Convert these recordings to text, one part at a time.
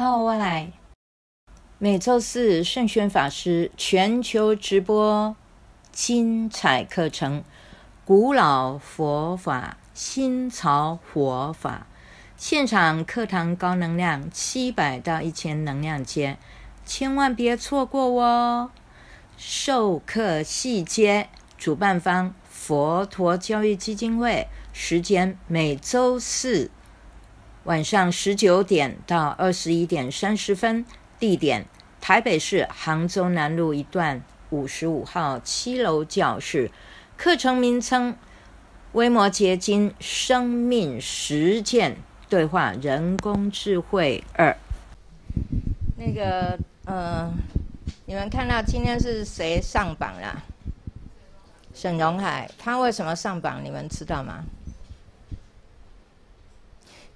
好，我来。每周四圣宣法师全球直播精彩课程，古老佛法、新潮活法，现场课堂高能量七百到一千能量阶，千万别错过哦！授课细节，主办方佛陀教育基金会，时间每周四晚上十九点到二十一点三十分。地点：台北市杭州南路一段五十五号七楼教室。课程名称：微摩结晶生命实践对话人工智慧二。那个，呃，你们看到今天是谁上榜了？沈荣海，他为什么上榜？你们知道吗？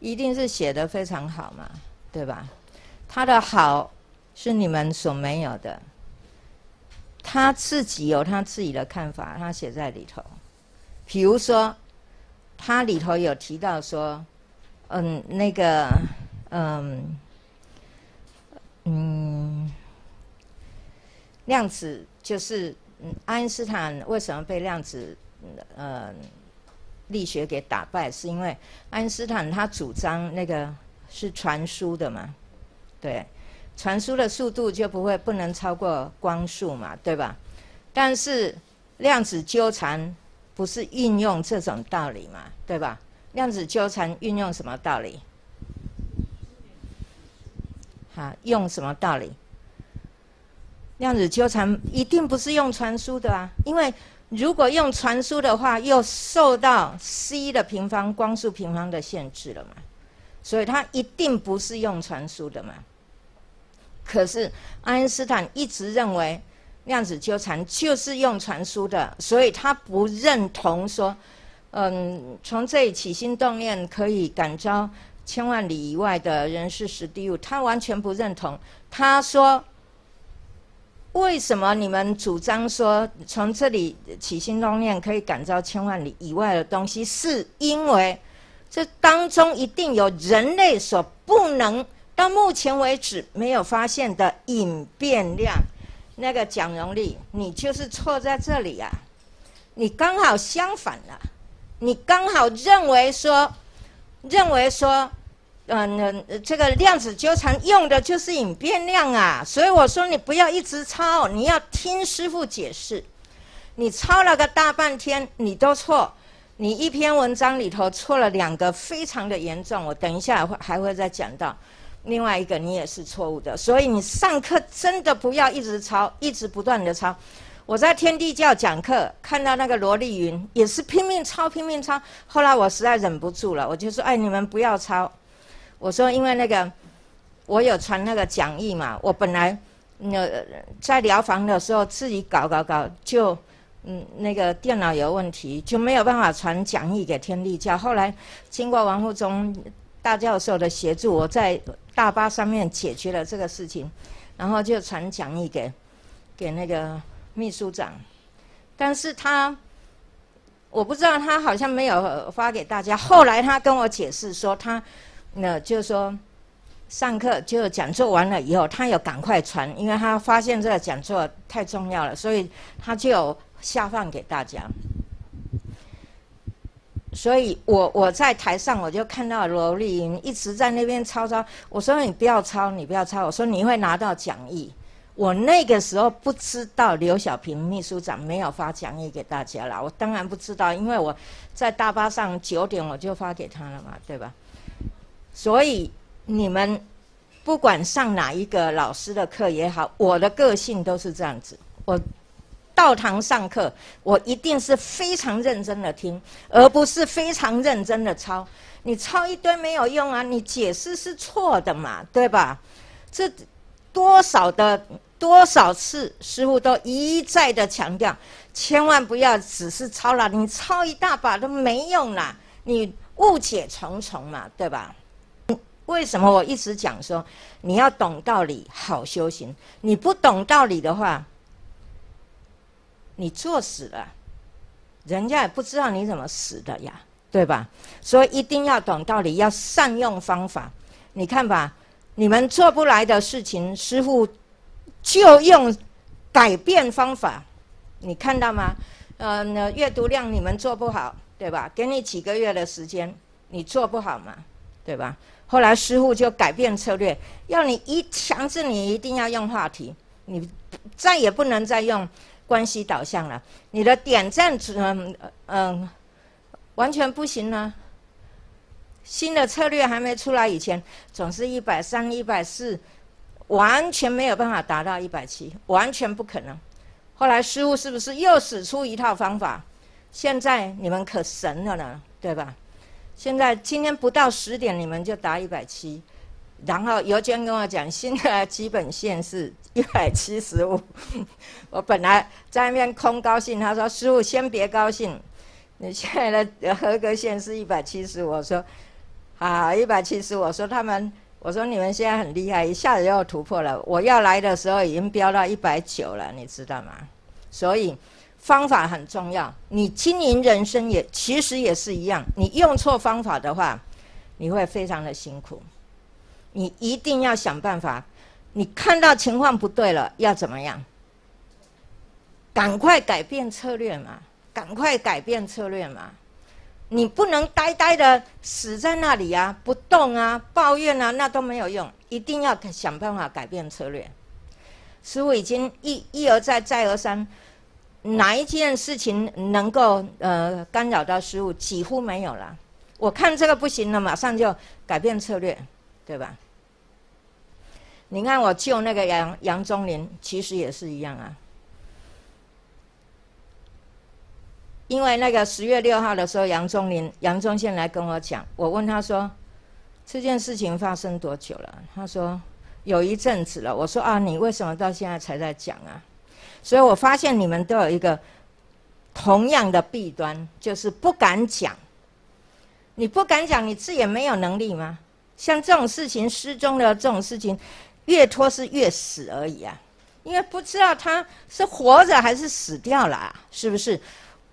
一定是写的非常好嘛，对吧？他的好。是你们所没有的。他自己有他自己的看法，他写在里头。比如说，他里头有提到说，嗯，那个，嗯，嗯，量子就是，嗯，爱因斯坦为什么被量子，呃，力学给打败？是因为爱因斯坦他主张那个是传输的嘛，对。传输的速度就不会不能超过光速嘛，对吧？但是量子纠缠不是运用这种道理嘛，对吧？量子纠缠运用什么道理？好，用什么道理？量子纠缠一定不是用传输的啊，因为如果用传输的话，又受到 c 的平方光速平方的限制了嘛，所以它一定不是用传输的嘛。可是爱因斯坦一直认为量子纠缠就是用传输的，所以他不认同说，嗯，从这里起心动念可以感召千万里以外的人事实地物，他完全不认同。他说：“为什么你们主张说从这里起心动念可以感召千万里以外的东西？是因为这当中一定有人类所不能。”到目前为止没有发现的隐变量，那个蒋荣利，你就是错在这里啊！你刚好相反了，你刚好认为说，认为说，嗯，这个量子纠缠用的就是隐变量啊！所以我说你不要一直抄，你要听师傅解释。你抄了个大半天，你都错，你一篇文章里头错了两个，非常的严重。我等一下会还会再讲到。另外一个你也是错误的，所以你上课真的不要一直抄，一直不断的抄。我在天地教讲课，看到那个罗丽云也是拼命抄，拼命抄。后来我实在忍不住了，我就说：“哎，你们不要抄。”我说：“因为那个我有传那个讲义嘛，我本来那在疗房的时候自己搞搞搞，就嗯那个电脑有问题，就没有办法传讲义给天地教。后来经过王富忠大教授的协助，我在。”大巴上面解决了这个事情，然后就传讲义给给那个秘书长，但是他我不知道他好像没有发给大家。后来他跟我解释说，他那就是说上课就讲座完了以后，他有赶快传，因为他发现这个讲座太重要了，所以他就下放给大家。所以我我在台上我就看到罗丽云一直在那边抄抄，我说你不要抄，你不要抄，我说你会拿到讲义。我那个时候不知道刘小平秘书长没有发讲义给大家了，我当然不知道，因为我在大巴上九点我就发给他了嘛，对吧？所以你们不管上哪一个老师的课也好，我的个性都是这样子，我。到堂上课，我一定是非常认真的听，而不是非常认真的抄。你抄一堆没有用啊！你解释是错的嘛，对吧？这多少的多少次，师傅都一再的强调，千万不要只是抄了，你抄一大把都没用啦，你误解重重嘛，对吧？为什么我一直讲说，你要懂道理好修行？你不懂道理的话。你作死了，人家也不知道你怎么死的呀，对吧？所以一定要懂道理，要善用方法。你看吧，你们做不来的事情，师傅就用改变方法。你看到吗？呃，那阅读量你们做不好，对吧？给你几个月的时间，你做不好嘛，对吧？后来师傅就改变策略，要你一强制你一定要用话题，你再也不能再用关系导向了。你的点赞，嗯嗯，完全不行了。新的策略还没出来以前，总是一百三、一百四，完全没有办法达到一百七，完全不可能。后来师傅是不是又使出一套方法？现在你们可神了呢，对吧？现在今天不到十点，你们就达一百七，然后尤娟跟我讲，新的基本线是 一百七十五。我本来在那边空高兴，他说：“师傅先别高兴，你现在的合格线是一百七十五。”我说。啊，一百七十，我说他们，我说你们现在很厉害，一下子又突破了。我要来的时候已经飙到一百九了，你知道吗？所以方法很重要。你经营人生也其实也是一样，你用错方法的话，你会非常的辛苦。你一定要想办法。你看到情况不对了，要怎么样？赶快改变策略嘛！赶快改变策略嘛！你不能呆呆的死在那里啊，不动啊，抱怨啊，那都没有用。一定要想办法改变策略。师傅已经一一而再，再而三，哪一件事情能够呃干扰到师傅，几乎没有了。我看这个不行了，马上就改变策略，对吧？你看我救那个杨杨宗林，其实也是一样啊。因为那个十月六号的时候，杨宗林、杨宗宪来跟我讲，我问他说：“这件事情发生多久了？”他说：“有一阵子了。”我说：“啊，你为什么到现在才在讲啊？”所以我发现你们都有一个同样的弊端，就是不敢讲。你不敢讲，你自己也没有能力吗？像这种事情失踪的这种事情，越拖是越死而已啊！因为不知道他是活着还是死掉了，是不是？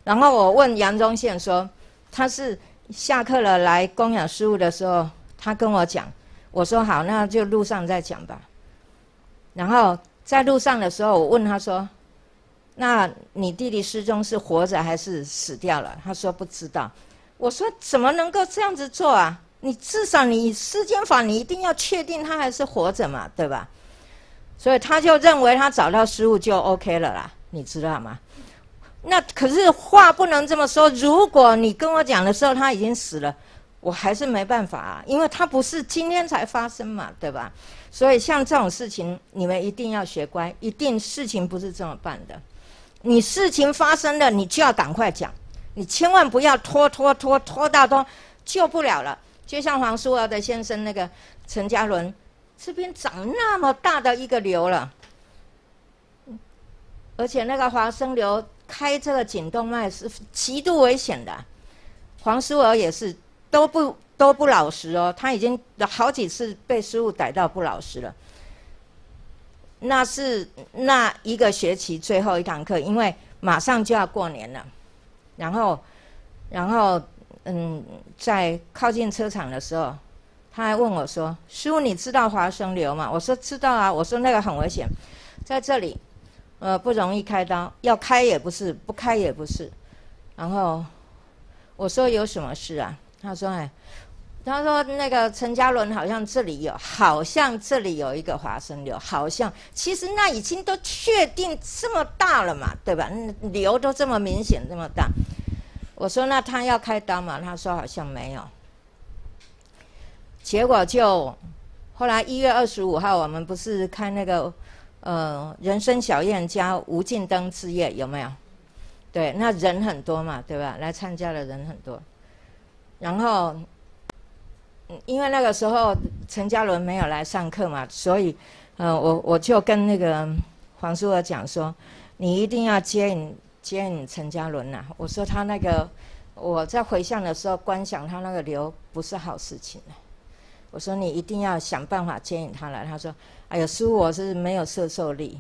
然后我问杨宗宪说：“他是下课了来供养师傅的时候，他跟我讲，我说好，那就路上再讲吧。然后在路上的时候，我问他说：‘那你弟弟失踪是活着还是死掉了？’他说不知道。我说怎么能够这样子做啊？你至少你时间法，你一定要确定他还是活着嘛，对吧？所以他就认为他找到师傅就 OK 了啦，你知道吗？”那可是话不能这么说。如果你跟我讲的时候他已经死了，我还是没办法啊，因为他不是今天才发生嘛，对吧？所以像这种事情，你们一定要学乖，一定事情不是这么办的。你事情发生了，你就要赶快讲，你千万不要拖拖拖拖到都救不了了。就像黄淑娥的先生那个陈嘉伦，这边长那么大的一个瘤了，而且那个华生瘤。开这个颈动脉是极度危险的，黄淑娥也是都不都不老实哦，他已经好几次被师傅逮到不老实了。那是那一个学期最后一堂课，因为马上就要过年了，然后，然后嗯，在靠近车场的时候，他还问我说：“师傅，你知道华生瘤吗？”我说：“知道啊。”我说：“那个很危险，在这里。”呃，不容易开刀，要开也不是，不开也不是。然后我说有什么事啊？他说：“哎，他说那个陈嘉伦好像这里有，好像这里有一个华生瘤，好像其实那已经都确定这么大了嘛，对吧？瘤都这么明显这么大。”我说：“那他要开刀嘛？”他说：“好像没有。”结果就后来一月二十五号，我们不是开那个。呃，人生小宴加无尽灯之夜有没有？对，那人很多嘛，对吧？来参加的人很多。然后，因为那个时候陈嘉伦没有来上课嘛，所以，呃，我我就跟那个黄淑娥讲说，你一定要接引接引陈嘉伦呐。我说他那个我在回向的时候观想他那个流不是好事情。我说你一定要想办法接引他来。他说。哎呀，师傅，我是没有摄受力。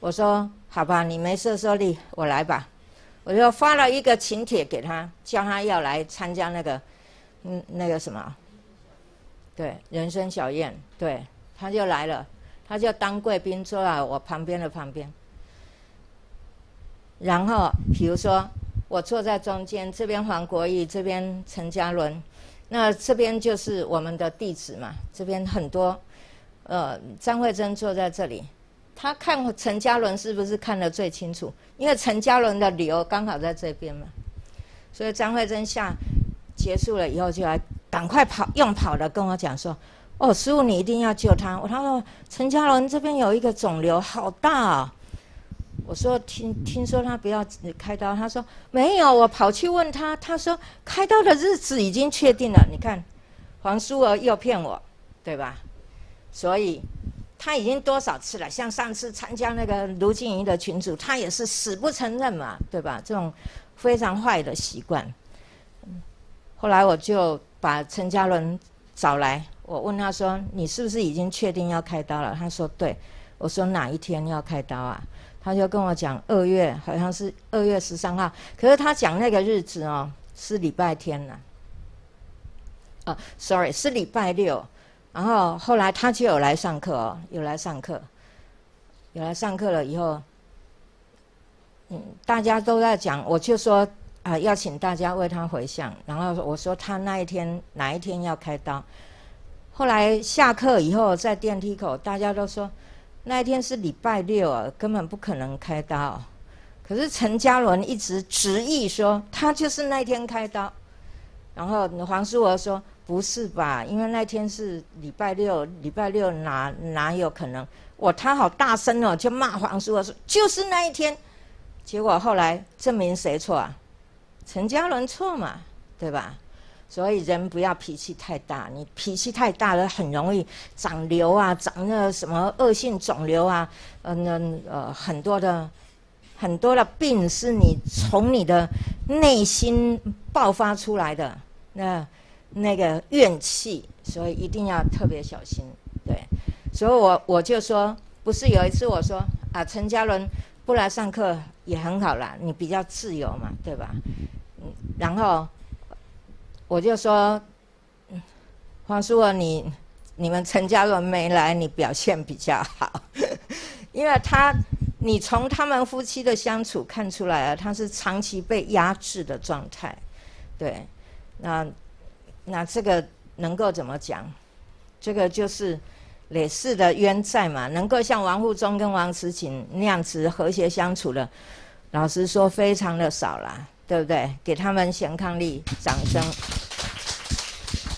我说好吧，你没摄受力，我来吧。我就发了一个请帖给他，叫他要来参加那个，嗯，那个什么，对，人生小宴，对，他就来了，他就当贵宾坐在我旁边的旁边。然后，比如说我坐在中间，这边黄国义，这边陈嘉伦，那这边就是我们的弟子嘛。这边很多，呃，张慧珍坐在这里，他看陈嘉伦是不是看得最清楚？因为陈嘉伦的流刚好在这边嘛，所以张慧珍下结束了以后就来赶快跑，用跑的跟我讲说：“哦，师傅你一定要救他。”他说陈嘉伦这边有一个肿瘤，好大哦。我说听听说他不要开刀，他说没有。我跑去问他，他说开刀的日子已经确定了。你看，黄淑娥又骗我，对吧？所以他已经多少次了？像上次参加那个卢静怡的群组，他也是死不承认嘛，对吧？这种非常坏的习惯。后来我就把陈嘉伦找来，我问他说：“你是不是已经确定要开刀了？”他说：“对。”我说：“哪一天要开刀啊？”他就跟我讲二月，好像是二月十三号。可是他讲那个日子哦，是礼拜天呐。啊，sorry，是礼拜六。然后后来他就有来上课哦，有来上课，有来上课了以后，嗯，大家都在讲，我就说啊，要请大家为他回向。然后我说他那一天哪一天要开刀。后来下课以后，在电梯口，大家都说。那一天是礼拜六啊，根本不可能开刀。可是陈嘉伦一直执意说他就是那天开刀。然后黄淑娥说：“不是吧？因为那天是礼拜六，礼拜六哪哪有可能？”我他好大声哦，就骂黄淑娥说：“就是那一天。”结果后来证明谁错啊？陈嘉伦错嘛，对吧？所以人不要脾气太大，你脾气太大了，很容易长瘤啊，长那什么恶性肿瘤啊，嗯，那呃很多的很多的病是你从你的内心爆发出来的那那个怨气，所以一定要特别小心。对，所以我我就说，不是有一次我说啊，陈嘉伦不来上课也很好啦，你比较自由嘛，对吧？嗯，然后。我就说，黄叔啊，你你们陈家伦没来，你表现比较好，因为他，你从他们夫妻的相处看出来啊，他是长期被压制的状态，对，那那这个能够怎么讲？这个就是累世的冤债嘛。能够像王富忠跟王慈锦那样子和谐相处的，老实说，非常的少了。对不对？给他们贤康力掌声。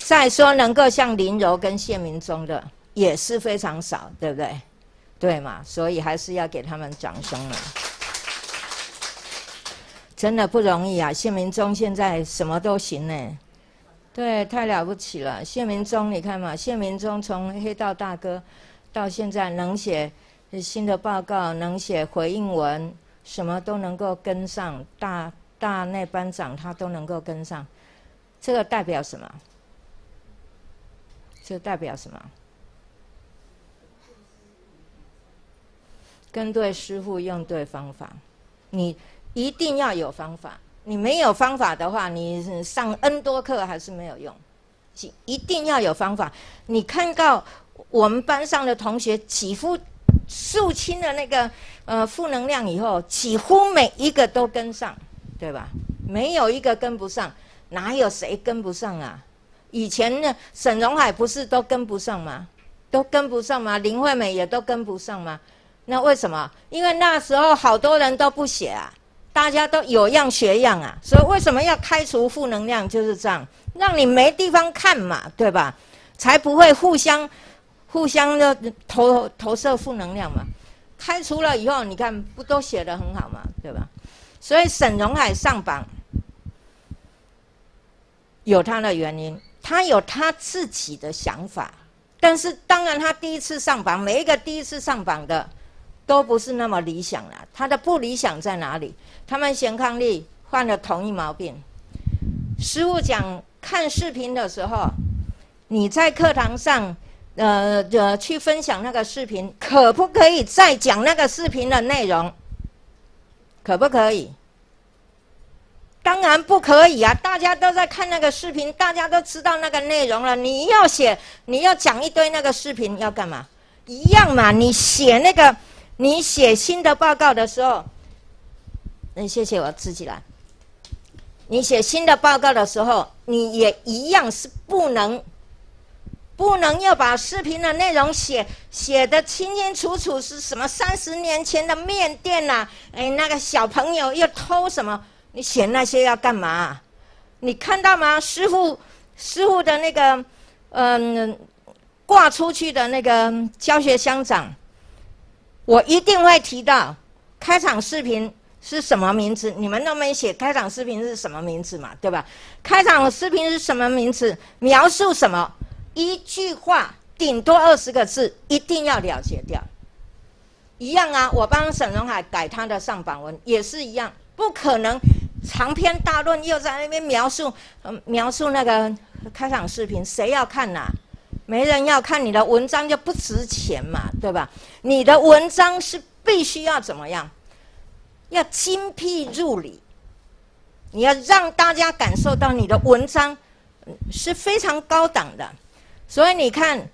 再说，能够像林柔跟谢明忠的也是非常少，对不对？对嘛？所以还是要给他们掌声了。真的不容易啊！谢明忠现在什么都行呢，对，太了不起了。谢明忠，你看嘛，谢明忠从黑道大哥到现在能写新的报告，能写回应文，什么都能够跟上大。大内班长他都能够跟上，这个代表什么？这代表什么？跟对师傅，用对方法。你一定要有方法，你没有方法的话，你上 N 多课还是没有用。一定要有方法。你看到我们班上的同学几乎肃清了那个呃负能量以后，几乎每一个都跟上。对吧？没有一个跟不上，哪有谁跟不上啊？以前呢，沈荣海不是都跟不上吗？都跟不上吗？林惠美也都跟不上吗？那为什么？因为那时候好多人都不写啊，大家都有样学样啊。所以为什么要开除负能量？就是这样，让你没地方看嘛，对吧？才不会互相互相的投投射负能量嘛。开除了以后，你看不都写得很好嘛，对吧？所以沈荣海上榜有他的原因，他有他自己的想法，但是当然他第一次上榜，每一个第一次上榜的都不是那么理想了。他的不理想在哪里？他们贤康力犯了同一毛病。师傅讲看视频的时候，你在课堂上呃呃去分享那个视频，可不可以再讲那个视频的内容？可不可以？当然不可以啊！大家都在看那个视频，大家都知道那个内容了。你要写，你要讲一堆那个视频要干嘛？一样嘛！你写那个，你写新的报告的时候，那谢谢我自己来。你写新的报告的时候，你也一样是不能。不能要把视频的内容写写的清清楚楚，是什么三十年前的面店呐？哎，那个小朋友又偷什么？你写那些要干嘛？你看到吗？师傅，师傅的那个，嗯，挂出去的那个教学乡长，我一定会提到开场视频是什么名字？你们都没写开场视频是什么名字嘛？对吧？开场视频是什么名字？描述什么？一句话顶多二十个字，一定要了结掉。一样啊，我帮沈荣海改他的上榜文也是一样，不可能长篇大论又在那边描述，嗯，描述那个开场视频，谁要看呐？没人要看你的文章就不值钱嘛，对吧？你的文章是必须要怎么样？要精辟入理，你要让大家感受到你的文章是非常高档的。所以你看，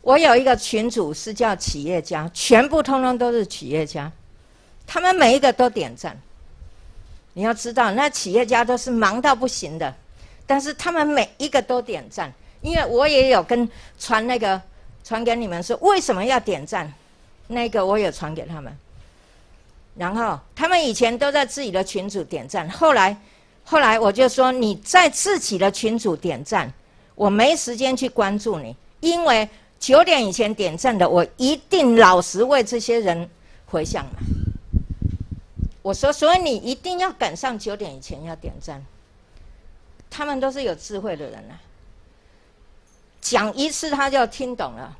我有一个群主是叫企业家，全部通通都是企业家，他们每一个都点赞。你要知道，那企业家都是忙到不行的，但是他们每一个都点赞，因为我也有跟传那个传给你们说为什么要点赞，那个我有传给他们。然后他们以前都在自己的群组点赞，后来后来我就说你在自己的群组点赞。我没时间去关注你，因为九点以前点赞的，我一定老实为这些人回向嘛。我说，所以你一定要赶上九点以前要点赞。他们都是有智慧的人啊，讲一次他就听懂了，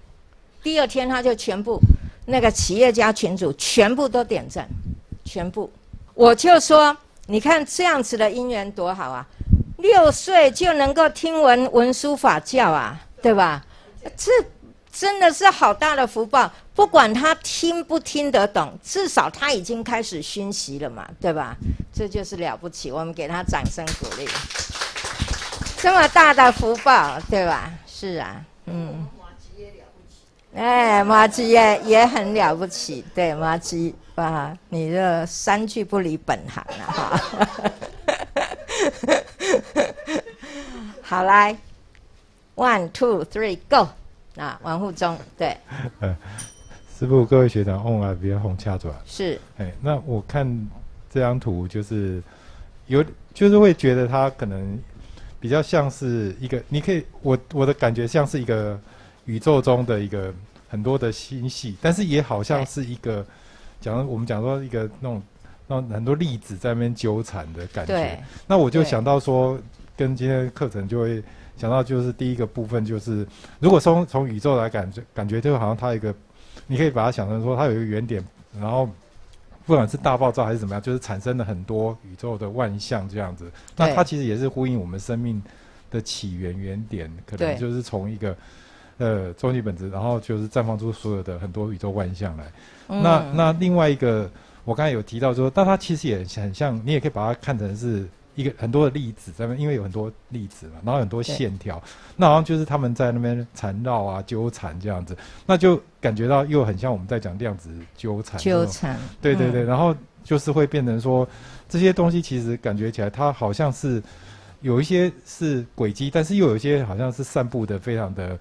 第二天他就全部那个企业家群主全部都点赞，全部。我就说，你看这样子的姻缘多好啊！六岁就能够听闻文书法教啊，对吧？这真的是好大的福报。不管他听不听得懂，至少他已经开始熏习了嘛，对吧？这就是了不起，我们给他掌声鼓励。这么大的福报，对吧？是啊，嗯。哎，马吉也也很了不起，对，马吉啊，你这三句不离本行了哈。好来，one two three go，啊，王护中对。师傅，各位学长，嗡啊，比较红恰转。是。哎，那我看这张图，就是有，就是会觉得他可能比较像是一个，你可以，我我的感觉像是一个宇宙中的一个很多的星系，但是也好像是一个，讲我们讲说一个那种。那很多粒子在那边纠缠的感觉，那我就想到说，跟今天的课程就会想到，就是第一个部分就是，如果从从宇宙来感觉，感觉就好像它一个，你可以把它想成说，它有一个原点，然后不管是大爆炸还是怎么样，就是产生了很多宇宙的万象这样子。那它其实也是呼应我们生命的起源原点，可能就是从一个呃终极本质，然后就是绽放出所有的很多宇宙万象来。那那另外一个。我刚才有提到说，但它其实也很像，你也可以把它看成是一个很多的粒子在那，因为有很多粒子嘛，然后很多线条，那好像就是他们在那边缠绕啊、纠缠这样子，那就感觉到又很像我们在讲量子纠缠。纠缠。对对对，然后就是会变成说，这些东西其实感觉起来，它好像是有一些是轨迹，但是又有一些好像是散布的非常的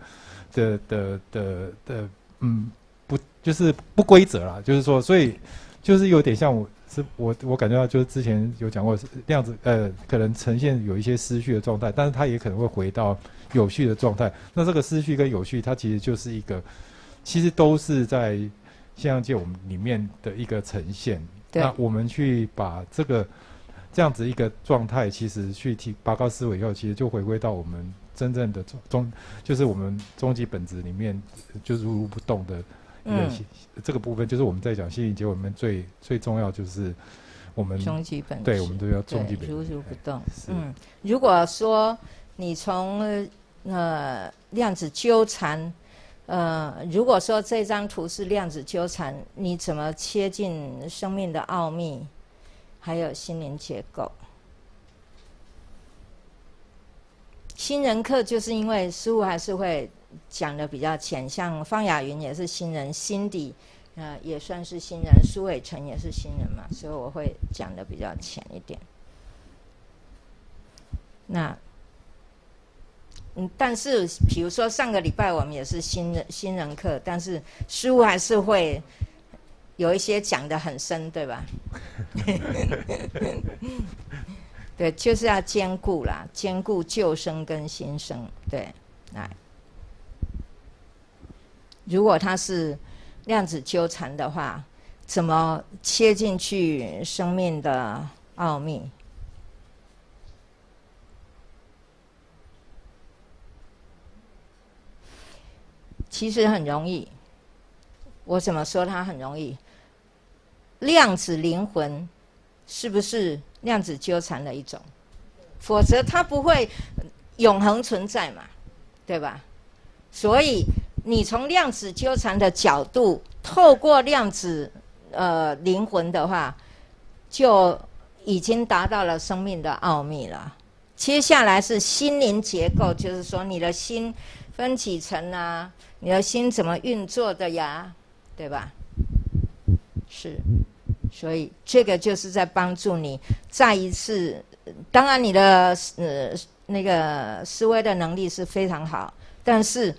的的的的，嗯，不就是不规则啦，就是说，所以。就是有点像我，是我我感觉到就是之前有讲过是量子，呃，可能呈现有一些失序的状态，但是它也可能会回到有序的状态。那这个失序跟有序，它其实就是一个，其实都是在现象界我们里面的一个呈现。那我们去把这个这样子一个状态，其实去提拔高思维以后，其实就回归到我们真正的终，就是我们终极本质里面，就是如如不动的。嗯，这个部分就是我们在讲心理结果里面最最重要，就是我们终极本对，我们都要终极本如如不动。嗯，如果说你从呃量子纠缠，呃，如果说这张图是量子纠缠，你怎么切进生命的奥秘，还有心灵结构？新人课就是因为师傅还是会讲的比较浅，像方雅云也是新人，辛迪呃也算是新人，苏伟成也是新人嘛，所以我会讲的比较浅一点。那嗯，但是比如说上个礼拜我们也是新人新人课，但是书还是会有一些讲的很深，对吧？对，就是要兼顾啦，兼顾旧生跟新生。对，来，如果他是量子纠缠的话，怎么切进去生命的奥秘？其实很容易，我怎么说它很容易？量子灵魂是不是量子纠缠的一种？否则它不会永恒存在嘛，对吧？所以你从量子纠缠的角度，透过量子呃灵魂的话，就已经达到了生命的奥秘了。接下来是心灵结构，就是说你的心分几层啊？你的心怎么运作的呀？对吧？是，所以这个就是在帮助你再一次。当然，你的呃那个思维的能力是非常好，但是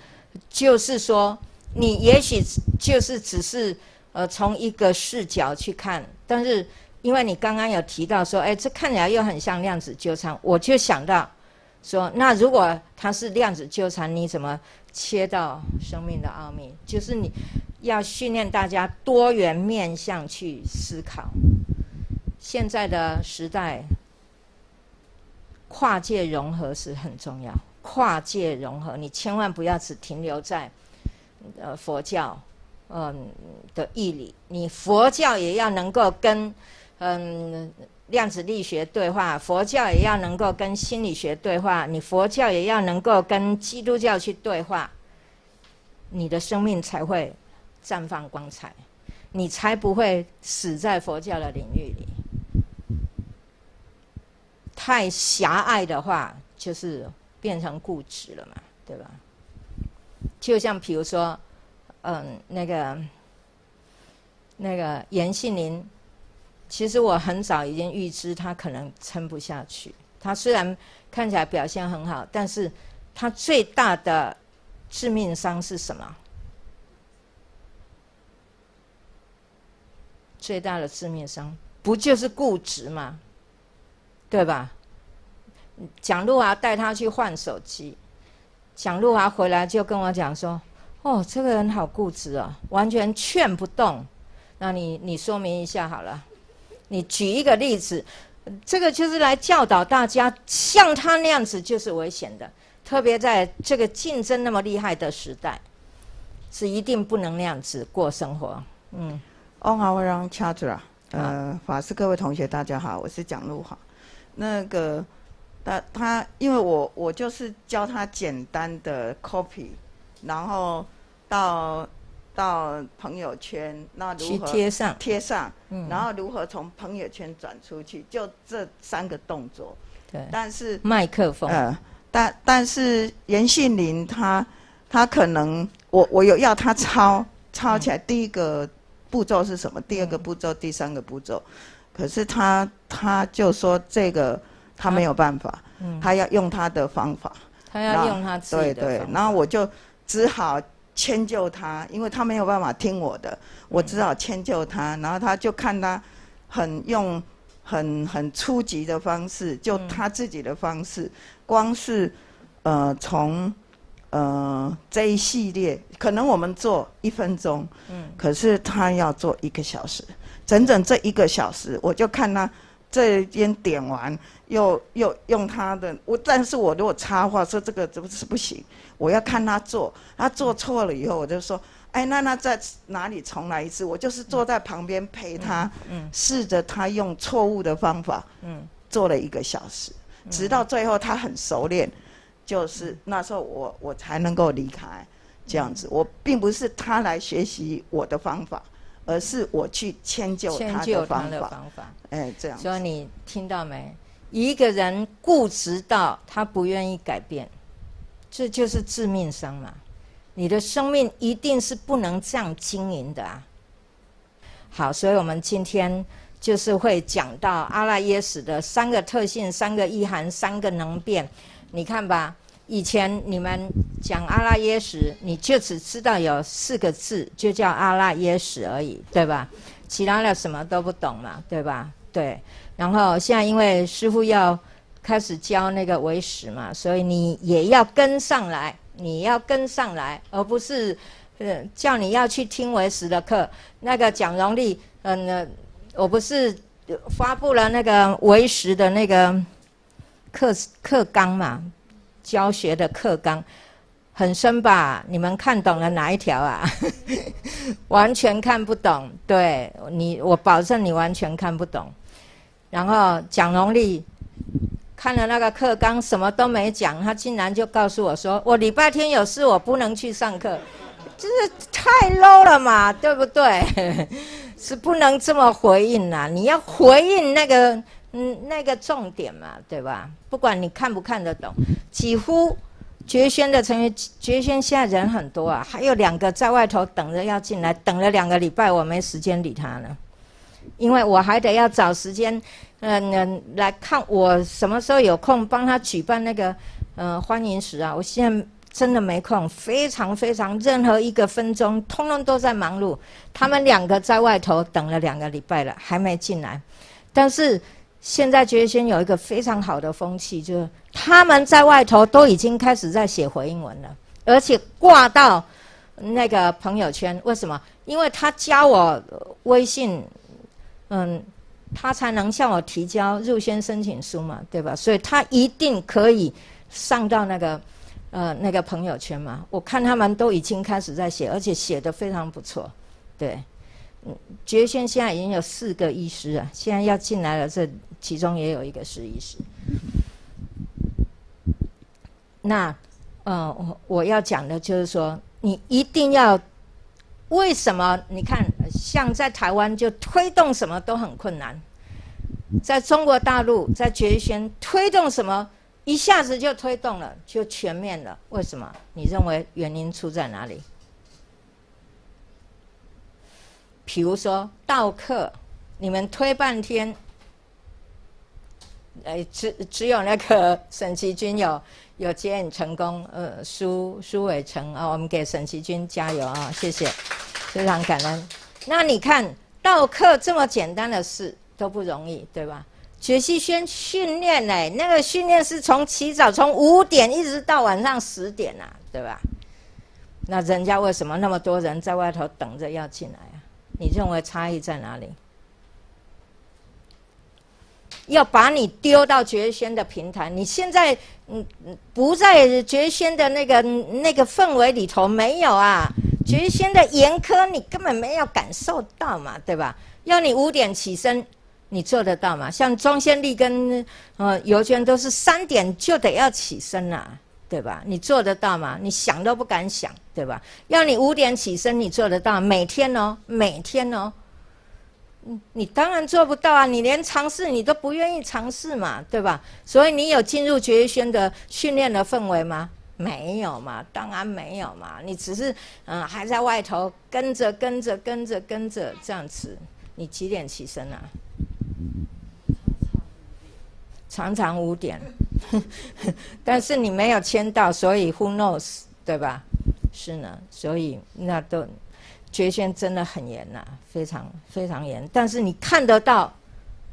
就是说，你也许就是只是呃从一个视角去看，但是因为你刚刚有提到说，哎，这看起来又很像量子纠缠，我就想到说，那如果它是量子纠缠，你怎么？切到生命的奥秘，就是你要训练大家多元面向去思考。现在的时代，跨界融合是很重要。跨界融合，你千万不要只停留在呃佛教嗯的义理，你佛教也要能够跟嗯。量子力学对话，佛教也要能够跟心理学对话，你佛教也要能够跟基督教去对话，你的生命才会绽放光彩，你才不会死在佛教的领域里。太狭隘的话，就是变成固执了嘛，对吧？就像比如说，嗯，那个那个严杏林。其实我很早已经预知他可能撑不下去。他虽然看起来表现很好，但是他最大的致命伤是什么？最大的致命伤不就是固执吗？对吧？蒋露华带他去换手机，蒋露华回来就跟我讲说：“哦，这个人好固执啊，完全劝不动。”那你你说明一下好了。你举一个例子，这个就是来教导大家，像他那样子就是危险的，特别在这个竞争那么厉害的时代，是一定不能那样子过生活。嗯，哦好，我让掐住了。呃，法师各位同学大家好，我是蒋路哈。那个他他，因为我我就是教他简单的 copy，然后到。到朋友圈，那如何贴上？贴上，然后如何从朋友圈转出去？就这三个动作。对。但是麦克风。呃，但但是严信林他他可能我我有要他抄抄起来，第一个步骤是什么？第二个步骤，第三个步骤。可是他他就说这个他没有办法，他要用他的方法。他要用他自己的。对对。然后我就只好。迁就他，因为他没有办法听我的，我只好迁就他。然后他就看他很用很很初级的方式，就他自己的方式，光是呃从呃这一系列，可能我们做一分钟，嗯，可是他要做一个小时，整整这一个小时，我就看他这边点完，又又用他的我，但是我如果插话说这个怎么是不行。我要看他做，他做错了以后，我就说，哎，那那在哪里重来一次？我就是坐在旁边陪他，嗯试着他用错误的方法，嗯做了一个小时，直到最后他很熟练，就是那时候我我才能够离开，这样子。我并不是他来学习我的方法，而是我去迁就他的方法。哎，这样。所以你听到没？一个人固执到他不愿意改变，这就是致命伤嘛。你的生命一定是不能这样经营的啊。好，所以我们今天就是会讲到阿拉耶识的三个特性、三个意涵、三个能变。你看吧，以前你们讲阿拉耶识，你就只知道有四个字，就叫阿拉耶识而已，对吧？其他的什么都不懂嘛，对吧？对。然后现在因为师傅要开始教那个唯识嘛，所以你也要跟上来，你要跟上来，而不是呃叫你要去听唯识的课。那个蒋荣丽，嗯，我不是发布了那个唯识的那个课课纲嘛，教学的课纲。很深吧？你们看懂了哪一条啊？完全看不懂。对你，我保证你完全看不懂。然后蒋荣丽看了那个课纲，什么都没讲，他竟然就告诉我说：“我礼拜天有事，我不能去上课。”真是太 low 了嘛，对不对？是不能这么回应呐！你要回应那个嗯那个重点嘛，对吧？不管你看不看得懂，几乎。觉轩的成员，觉轩现在人很多啊，还有两个在外头等着要进来，等了两个礼拜，我没时间理他呢，因为我还得要找时间，嗯嗯，来看我什么时候有空帮他举办那个，呃，欢迎时啊，我现在真的没空，非常非常，任何一个分钟，通通都在忙碌。他们两个在外头等了两个礼拜了，还没进来，但是。现在觉先有一个非常好的风气，就是他们在外头都已经开始在写回应文了，而且挂到那个朋友圈。为什么？因为他加我微信，嗯，他才能向我提交入先申请书嘛，对吧？所以他一定可以上到那个呃那个朋友圈嘛。我看他们都已经开始在写，而且写的非常不错，对。嗯，觉轩现在已经有四个医师啊，现在要进来了，这其中也有一个是医师。那，呃，我我要讲的就是说，你一定要为什么？你看，像在台湾就推动什么都很困难，在中国大陆在觉轩推动什么一下子就推动了，就全面了。为什么？你认为原因出在哪里？比如说道客，你们推半天，哎，只只有那个沈其君有有接引成功，呃，苏苏伟成啊，我们给沈其君加油啊，谢谢，非常感恩。那你看道客这么简单的事都不容易，对吧？觉西轩训练呢，那个训练是从起早从五点一直到晚上十点呐，对吧？那人家为什么那么多人在外头等着要进来？你认为差异在哪里？要把你丢到绝仙的平台，你现在嗯不在绝仙的那个那个氛围里头，没有啊？绝仙的严苛你根本没有感受到嘛，对吧？要你五点起身，你做得到吗？像庄先立跟呃尤娟都是三点就得要起身呐。对吧？你做得到吗？你想都不敢想，对吧？要你五点起身，你做得到？每天哦，每天哦，你当然做不到啊！你连尝试你都不愿意尝试嘛，对吧？所以你有进入绝育轩的训练的氛围吗？没有嘛，当然没有嘛。你只是嗯，还在外头跟着跟着跟着跟着这样子。你几点起身啊？常常五点。但是你没有签到，所以 who knows，对吧？是呢，所以那都绝宣真的很严呐，非常非常严。但是你看得到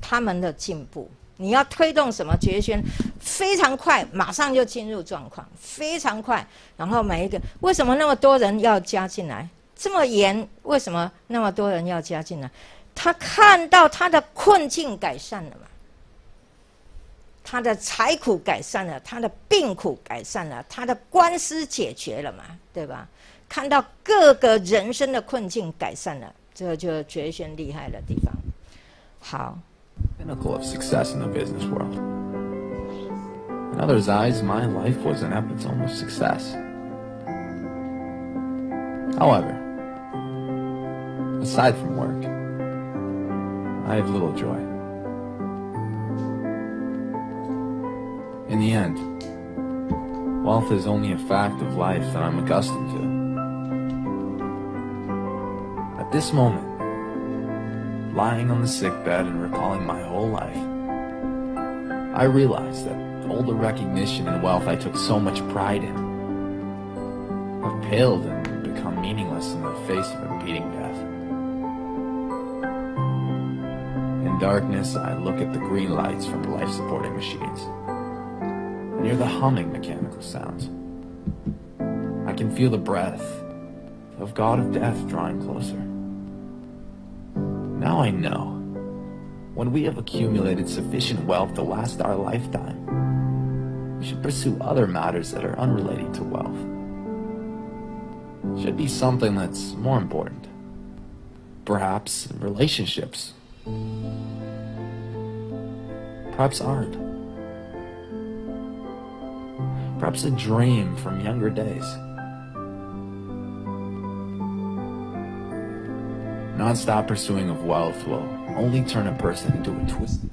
他们的进步，你要推动什么绝宣，非常快，马上就进入状况，非常快。然后每一个为什么那么多人要加进来？这么严，为什么那么多人要加进来？他看到他的困境改善了嘛？他的财苦改善了，他的病苦改善了，他的官司解决了嘛，对吧？看到各个人生的困境改善了，这个就绝轩厉害的地方。好。Pinnacle of success in the business world. In others' eyes, my life was an epitome of success. However, aside from work, I have little joy. In the end, wealth is only a fact of life that I'm accustomed to. At this moment, lying on the sick bed and recalling my whole life, I realize that all the recognition and wealth I took so much pride in have paled and become meaningless in the face of impeding death. In darkness, I look at the green lights from the life supporting machines and hear the humming mechanical sounds. I can feel the breath of God of Death drawing closer. Now I know. When we have accumulated sufficient wealth to last our lifetime, we should pursue other matters that are unrelated to wealth. Should be something that's more important. Perhaps relationships. Perhaps art. Perhaps a dream from younger days. Non-stop pursuing of wealth will only turn a person into a twisted.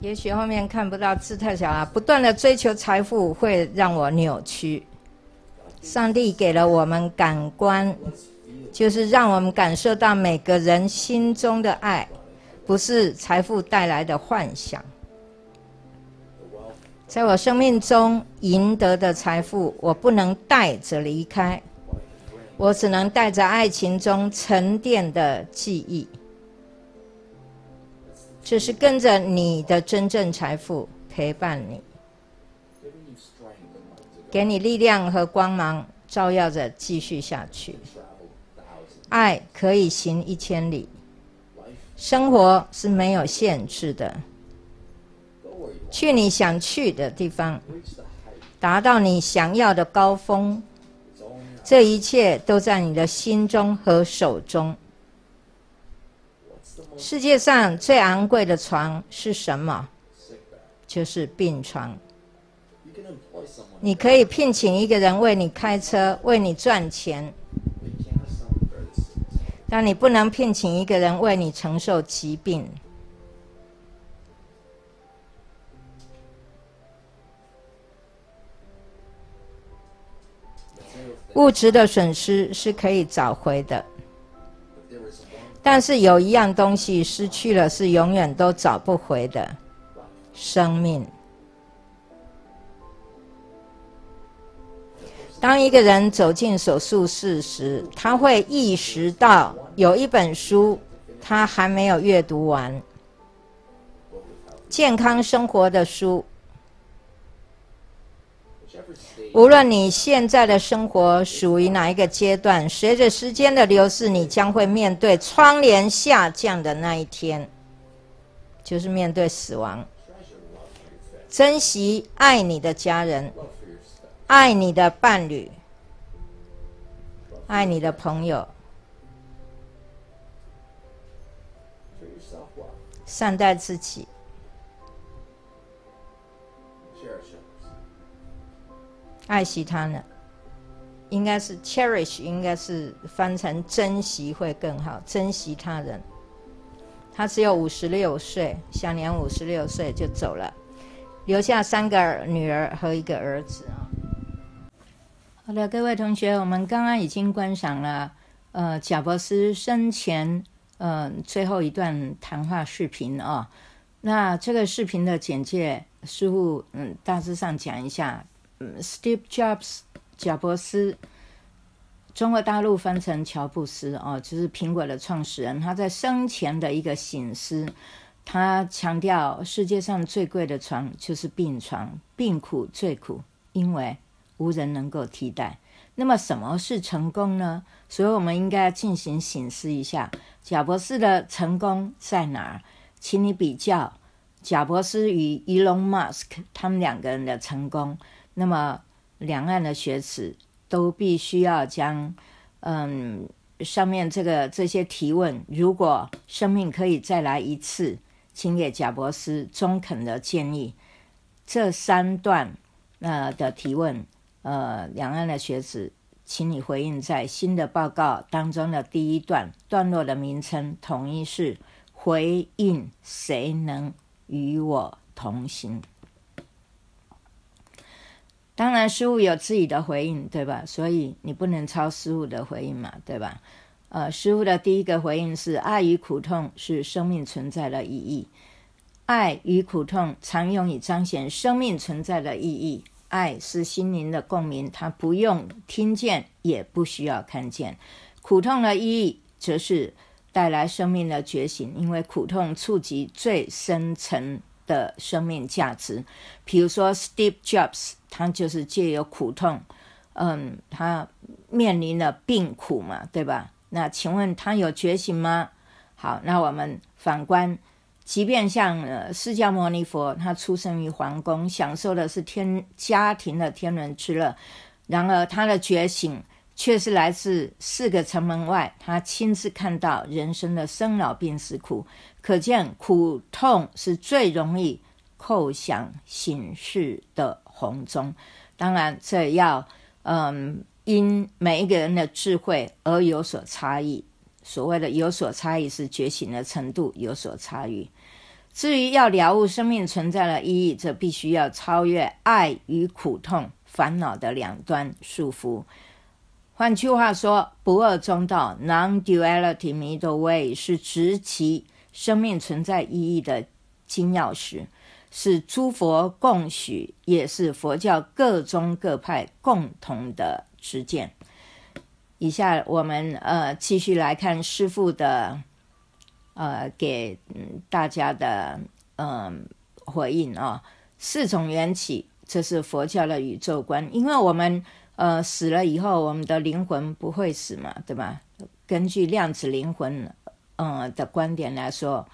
也许后面看不到字太小了。不断的追求财富会让我扭曲。上帝给了我们感官，就是让我们感受到每个人心中的爱，不是财富带来的幻想。在我生命中赢得的财富，我不能带着离开，我只能带着爱情中沉淀的记忆。这是跟着你的真正财富陪伴你，给你力量和光芒，照耀着继续下去。爱可以行一千里，生活是没有限制的。去你想去的地方，达到你想要的高峰，这一切都在你的心中和手中。世界上最昂贵的床是什么？就是病床。你可以聘请一个人为你开车，为你赚钱，但你不能聘请一个人为你承受疾病。物质的损失是可以找回的，但是有一样东西失去了是永远都找不回的——生命。当一个人走进手术室时，他会意识到有一本书他还没有阅读完——健康生活的书。无论你现在的生活属于哪一个阶段，随着时间的流逝，你将会面对窗帘下降的那一天，就是面对死亡。珍惜爱你的家人，爱你的伴侣，爱你的朋友，善待自己。爱惜他呢，应该是 cherish，应该是翻成珍惜会更好。珍惜他人，他只有五十六岁，享年五十六岁就走了，留下三个女儿和一个儿子啊。好的，各位同学，我们刚刚已经观赏了呃贾伯斯生前嗯最后一段谈话视频啊。那这个视频的简介，师傅嗯大致上讲一下。嗯 Steve Jobs，贾伯斯，中国大陆翻成乔布斯哦，就是苹果的创始人。他在生前的一个醒思，他强调世界上最贵的床就是病床，病苦最苦，因为无人能够替代。那么什么是成功呢？所以我们应该进行醒思一下，贾伯斯的成功在哪儿？请你比较贾伯斯与 Elon Musk 他们两个人的成功。那么，两岸的学子都必须要将，嗯，上面这个这些提问，如果生命可以再来一次，请给贾博士中肯的建议。这三段呃的提问，呃，两岸的学子，请你回应在新的报告当中的第一段段落的名称，统一是回应谁能与我同行。当然，师傅有自己的回应，对吧？所以你不能抄师傅的回应嘛，对吧？呃，师傅的第一个回应是：爱与苦痛是生命存在的意义。爱与苦痛常用以彰显生命存在的意义。爱是心灵的共鸣，它不用听见，也不需要看见。苦痛的意义则是带来生命的觉醒，因为苦痛触及最深层的生命价值。比如说，Steve Jobs，他就是借由苦痛，嗯，他面临了病苦嘛，对吧？那请问他有觉醒吗？好，那我们反观。即便像释迦牟尼佛，他出生于皇宫，享受的是天家庭的天伦之乐，然而他的觉醒却是来自四个城门外，他亲自看到人生的生老病死苦，可见苦痛是最容易叩响醒世的红钟。当然，这要嗯因每一个人的智慧而有所差异。所谓的有所差异，是觉醒的程度有所差异。至于要了悟生命存在的意义，则必须要超越爱与苦痛、烦恼的两端束缚。换句话说，不二中道 （Non-Duality Middle Way） 是指其生命存在意义的金钥匙，是诸佛共许，也是佛教各宗各派共同的实践。以下我们呃继续来看师父的。呃，给大家的嗯回应啊，四种缘起，这是佛教的宇宙观。因为我们呃死了以后，我们的灵魂不会死嘛，对吧？根据量子灵魂嗯的观点来说，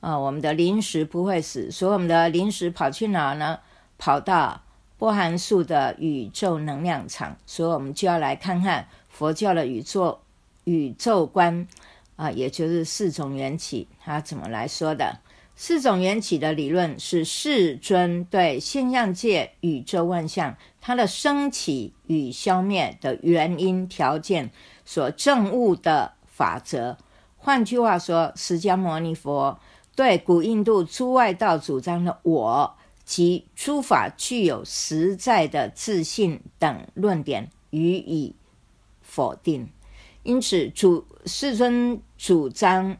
啊，我们的灵识不会死，所以我们的灵识跑去哪呢？跑到波函数的宇宙能量场。所以我们就要来看看佛教的宇宙宇宙观。啊，也就是四种缘起，它怎么来说的？四种缘起的理论是世尊对现象界宇宙万象它的升起与消灭的原因条件所证悟的法则。换句话说，释迦牟尼佛对古印度诸外道主张的我及诸法具有实在的自信等论点予以否定。因此，主世尊主张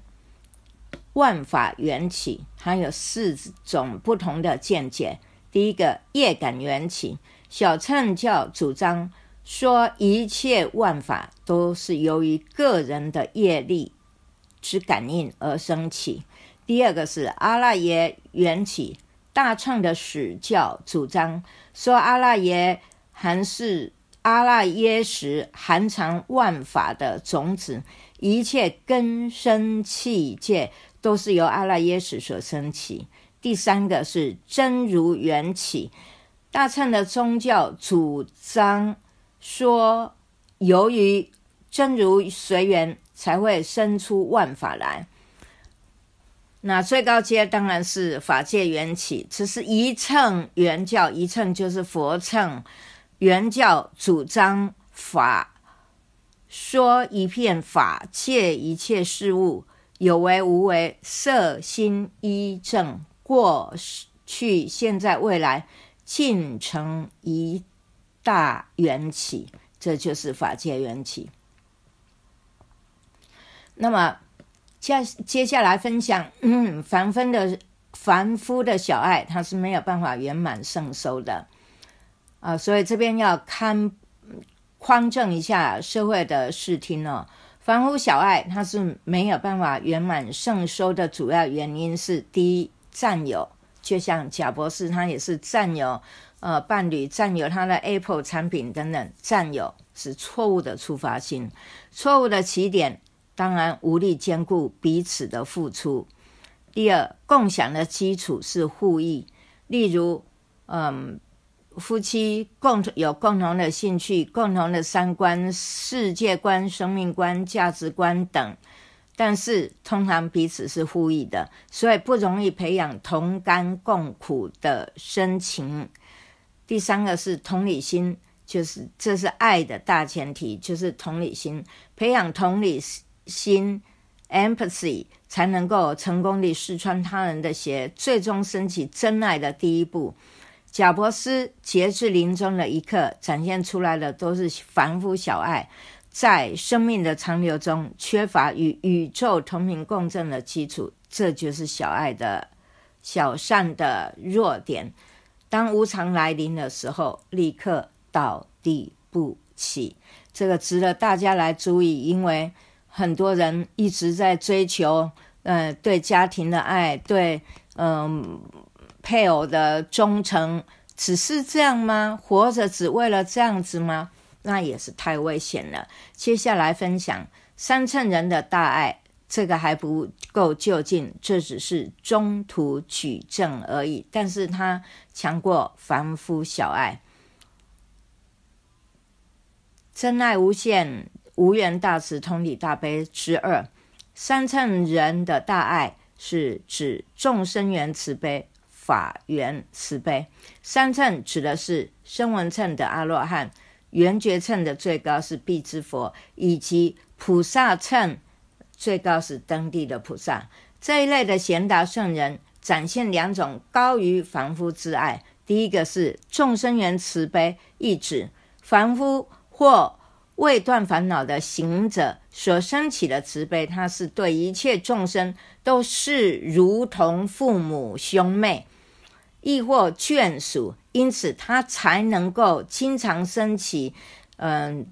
万法缘起，含有四种不同的见解。第一个，业感缘起，小乘教主张说一切万法都是由于个人的业力之感应而生起。第二个是阿赖耶缘起，大乘的史教主张说阿赖耶还是。阿赖耶识含藏万法的种子，一切根生器界都是由阿赖耶识所生起。第三个是真如缘起，大乘的宗教主张说，由于真如随缘，才会生出万法来。那最高阶当然是法界缘起，只是一乘原教，一乘就是佛乘。原教主张法说一片法界一切事物有为无为色心一正过去现在未来尽成一大缘起，这就是法界缘起。那么接接下来分享，嗯，凡分的凡夫的小爱，他是没有办法圆满圣收的。啊，所以这边要看匡正一下社会的视听哦。凡夫小爱，他是没有办法圆满圣收的主要原因是：第一，占有，就像贾博士，他也是占有呃伴侣，占有他的 Apple 产品等等，占有是错误的出发性，错误的起点，当然无力兼顾彼此的付出。第二，共享的基础是互益，例如，嗯。夫妻共同有共同的兴趣、共同的三观、世界观、生命观、价值观等，但是通常彼此是互益的，所以不容易培养同甘共苦的深情。第三个是同理心，就是这是爱的大前提，就是同理心，培养同理心心 （empathy） 才能够成功地试穿他人的鞋，最终升起真爱的第一步。贾伯斯截至临终的一刻，展现出来的都是凡夫小爱，在生命的长流中缺乏与宇宙同频共振的基础，这就是小爱的小善的弱点。当无常来临的时候，立刻倒地不起。这个值得大家来注意，因为很多人一直在追求，呃，对家庭的爱，对，嗯。配偶的忠诚只是这样吗？活着只为了这样子吗？那也是太危险了。接下来分享三乘人的大爱，这个还不够就近，这只是中途取证而已。但是它强过凡夫小爱，真爱无限，无缘大慈，同体大悲之二。三乘人的大爱是指众生缘慈悲。法缘慈悲，三乘指的是声闻乘的阿罗汉，缘觉乘的最高是必之佛，以及菩萨乘最高是登地的菩萨。这一类的贤达圣人展现两种高于凡夫之爱。第一个是众生缘慈悲，意指凡夫或未断烦恼的行者所升起的慈悲，他是对一切众生都是如同父母兄妹。亦或眷属，因此他才能够经常升起，嗯，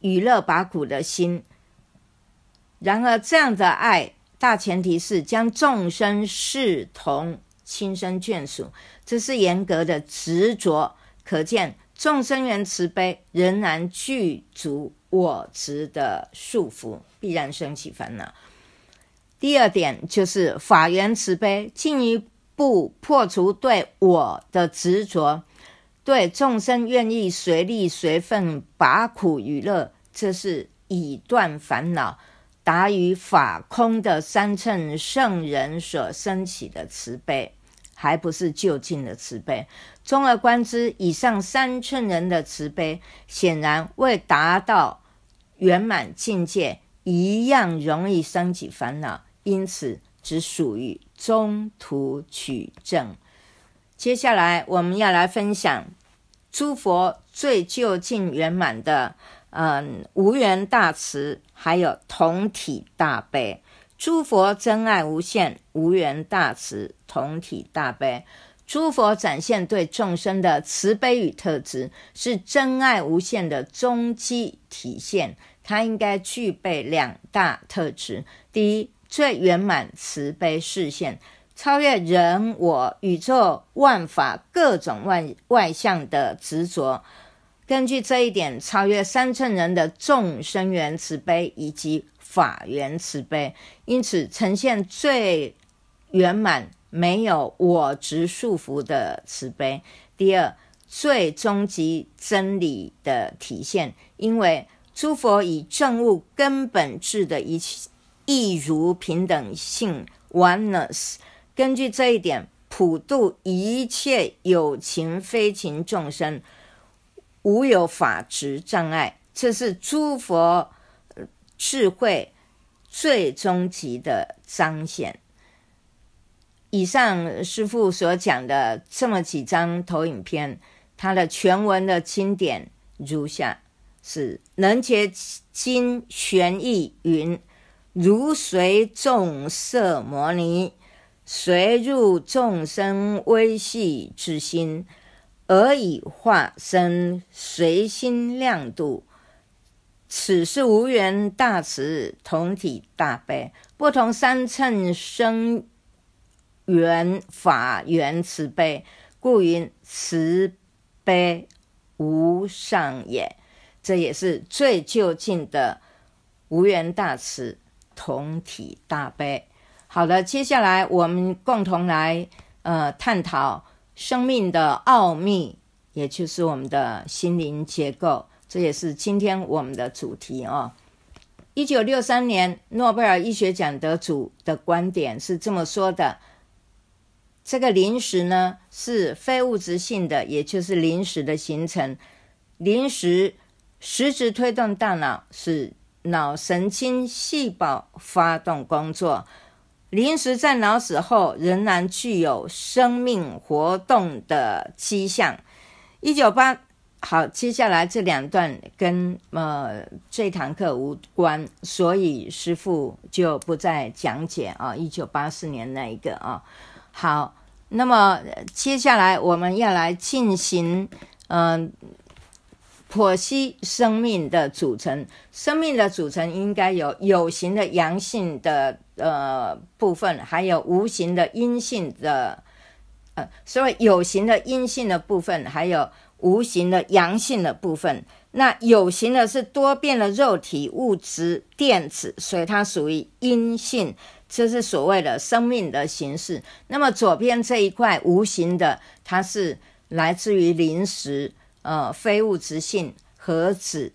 娱乐拔苦的心。然而，这样的爱，大前提是将众生视同亲生眷属，这是严格的执着。可见，众生缘慈悲仍然具足我执的束缚，必然升起烦恼。第二点就是法缘慈悲，进一。步破除对我的执着，对众生愿意随力随份拔苦与乐，这是以断烦恼、达于法空的三乘圣人所升起的慈悲，还不是就近的慈悲。综而观之，以上三寸人的慈悲，显然未达到圆满境界，一样容易升起烦恼，因此。只属于中途取证。接下来我们要来分享诸佛最就近圆满的，嗯，无缘大慈，还有同体大悲。诸佛真爱无限，无缘大慈，同体大悲。诸佛展现对众生的慈悲与特质，是真爱无限的终极体现。它应该具备两大特质：第一，最圆满慈悲视线，超越人我宇宙万法各种外外向的执着。根据这一点，超越三乘人的众生缘慈悲以及法缘慈悲，因此呈现最圆满、没有我执束缚的慈悲。第二，最终极真理的体现，因为诸佛以证悟根本质的一切。亦如平等性 （oneness）。根据这一点，普度一切有情非情众生，无有法执障碍。这是诸佛智慧最终极的彰显。以上师父所讲的这么几张投影片，它的全文的经典如下：是能结经玄意云。如随众色摩尼，随入众生微细之心，而以化身随心亮度。此是无缘大慈，同体大悲，不同三乘生缘法缘慈悲，故云慈悲无上也。这也是最就近的无缘大慈。同体大悲，好的，接下来我们共同来呃探讨生命的奥秘，也就是我们的心灵结构，这也是今天我们的主题哦。一九六三年诺贝尔医学奖得主的观点是这么说的：这个临时呢是非物质性的，也就是临时的形成，临时实质推动大脑使。脑神经细胞发动工作，临时在脑死后仍然具有生命活动的迹象。一九八好，接下来这两段跟呃这堂课无关，所以师傅就不再讲解啊。一九八四年那一个啊，好，那么接下来我们要来进行嗯。剖析生命的组成，生命的组成应该有有形的阳性的呃部分，还有无形的阴性的呃，所以有形的阴性的部分，还有无形的阳性的部分。那有形的是多变的肉体物质电子，所以它属于阴性，这是所谓的生命的形式。那么左边这一块无形的，它是来自于临时。呃，非物质性核子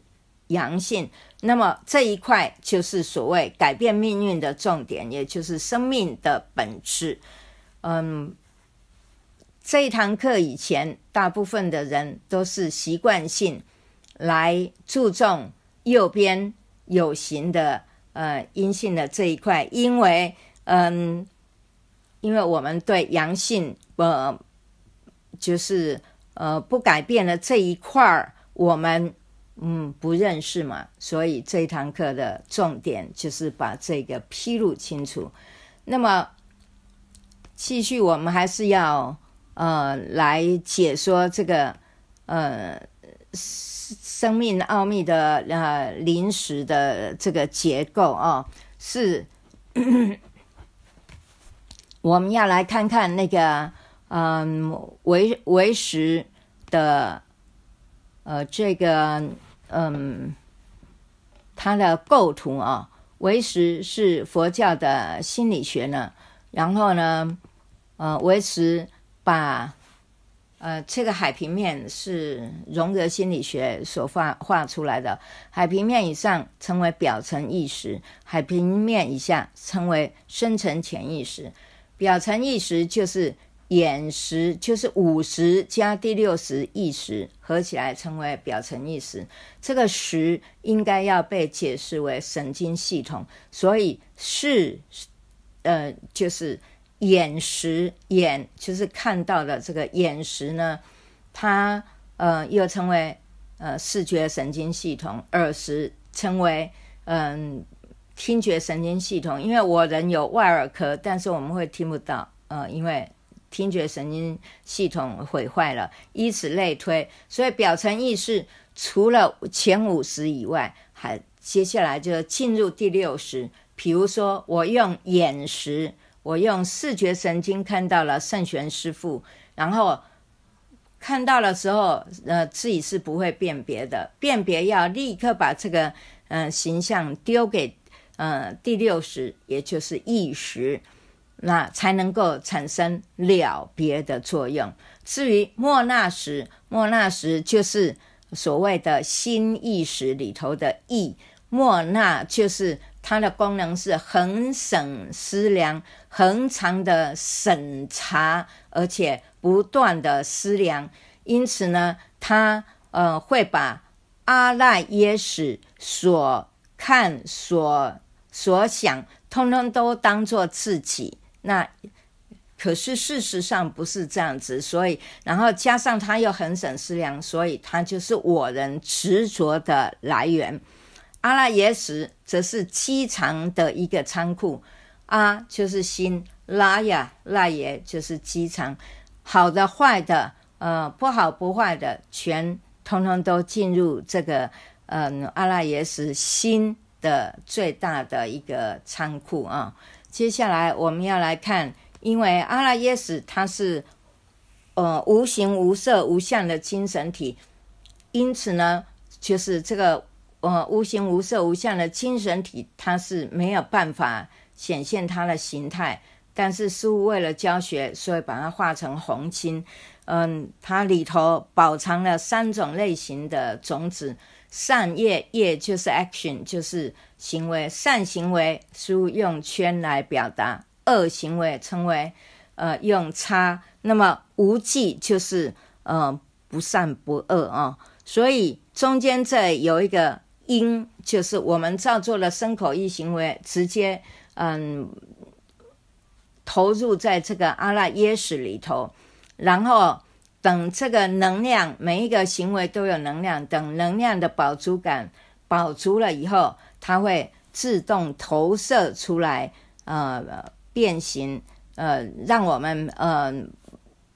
阳性，那么这一块就是所谓改变命运的重点，也就是生命的本质。嗯，这一堂课以前，大部分的人都是习惯性来注重右边有形的呃阴性的这一块，因为嗯，因为我们对阳性呃就是。呃，不改变的这一块儿，我们嗯不认识嘛，所以这一堂课的重点就是把这个披露清楚。那么，继续我们还是要呃来解说这个呃生命奥秘的呃临时的这个结构啊，是我们要来看看那个。嗯，为为时的呃，这个嗯，它的构图啊，为时是佛教的心理学呢。然后呢，呃，维时把呃这个海平面是荣格心理学所画画出来的。海平面以上称为表层意识，海平面以下称为深层潜意识。表层意识就是。眼识就是五十加第六识意识合起来称为表层意识，这个识应该要被解释为神经系统，所以是呃就是眼识眼就是看到的这个眼识呢，它呃又称为呃视觉神经系统，耳识称为嗯听觉神经系统，因为我人有外耳壳，但是我们会听不到，呃因为。听觉神经系统毁坏了，以此类推，所以表层意识除了前五十以外，还接下来就进入第六十。比如说，我用眼识，我用视觉神经看到了圣玄师傅，然后看到的时候，呃，自己是不会辨别的，辨别要立刻把这个嗯形象丢给嗯第六识，也就是意识。那才能够产生了别的作用。至于莫那识，莫那识就是所谓的心意识里头的意。莫那就是它的功能是恒省思量、恒常的审查，而且不断的思量。因此呢，它呃会把阿赖耶识所看、所所想，通通都当做自己。那可是事实上不是这样子，所以然后加上他又很省思量，所以他就是我人执着的来源。阿拉耶识则是机场的一个仓库，阿就是心，拉呀拉耶就是机场，好的坏的，呃不好不坏的，全通通都进入这个嗯阿拉耶识心的最大的一个仓库啊。接下来我们要来看，因为阿拉耶识它是呃无形无色无相的精神体，因此呢，就是这个呃无形无色无相的精神体，它是没有办法显现它的形态。但是师傅为了教学，所以把它画成红心。嗯，它里头保藏了三种类型的种子。善业业就是 action，就是行为。善行为是用圈来表达，恶行为称为呃用叉。那么无记就是呃不善不恶啊。所以中间这有一个因，就是我们造作了身口意行为，直接嗯投入在这个阿拉耶识里头，然后等这个能量，每一个行为都有能量，等能量的饱足感饱足了以后，它会自动投射出来，呃，变形，呃，让我们呃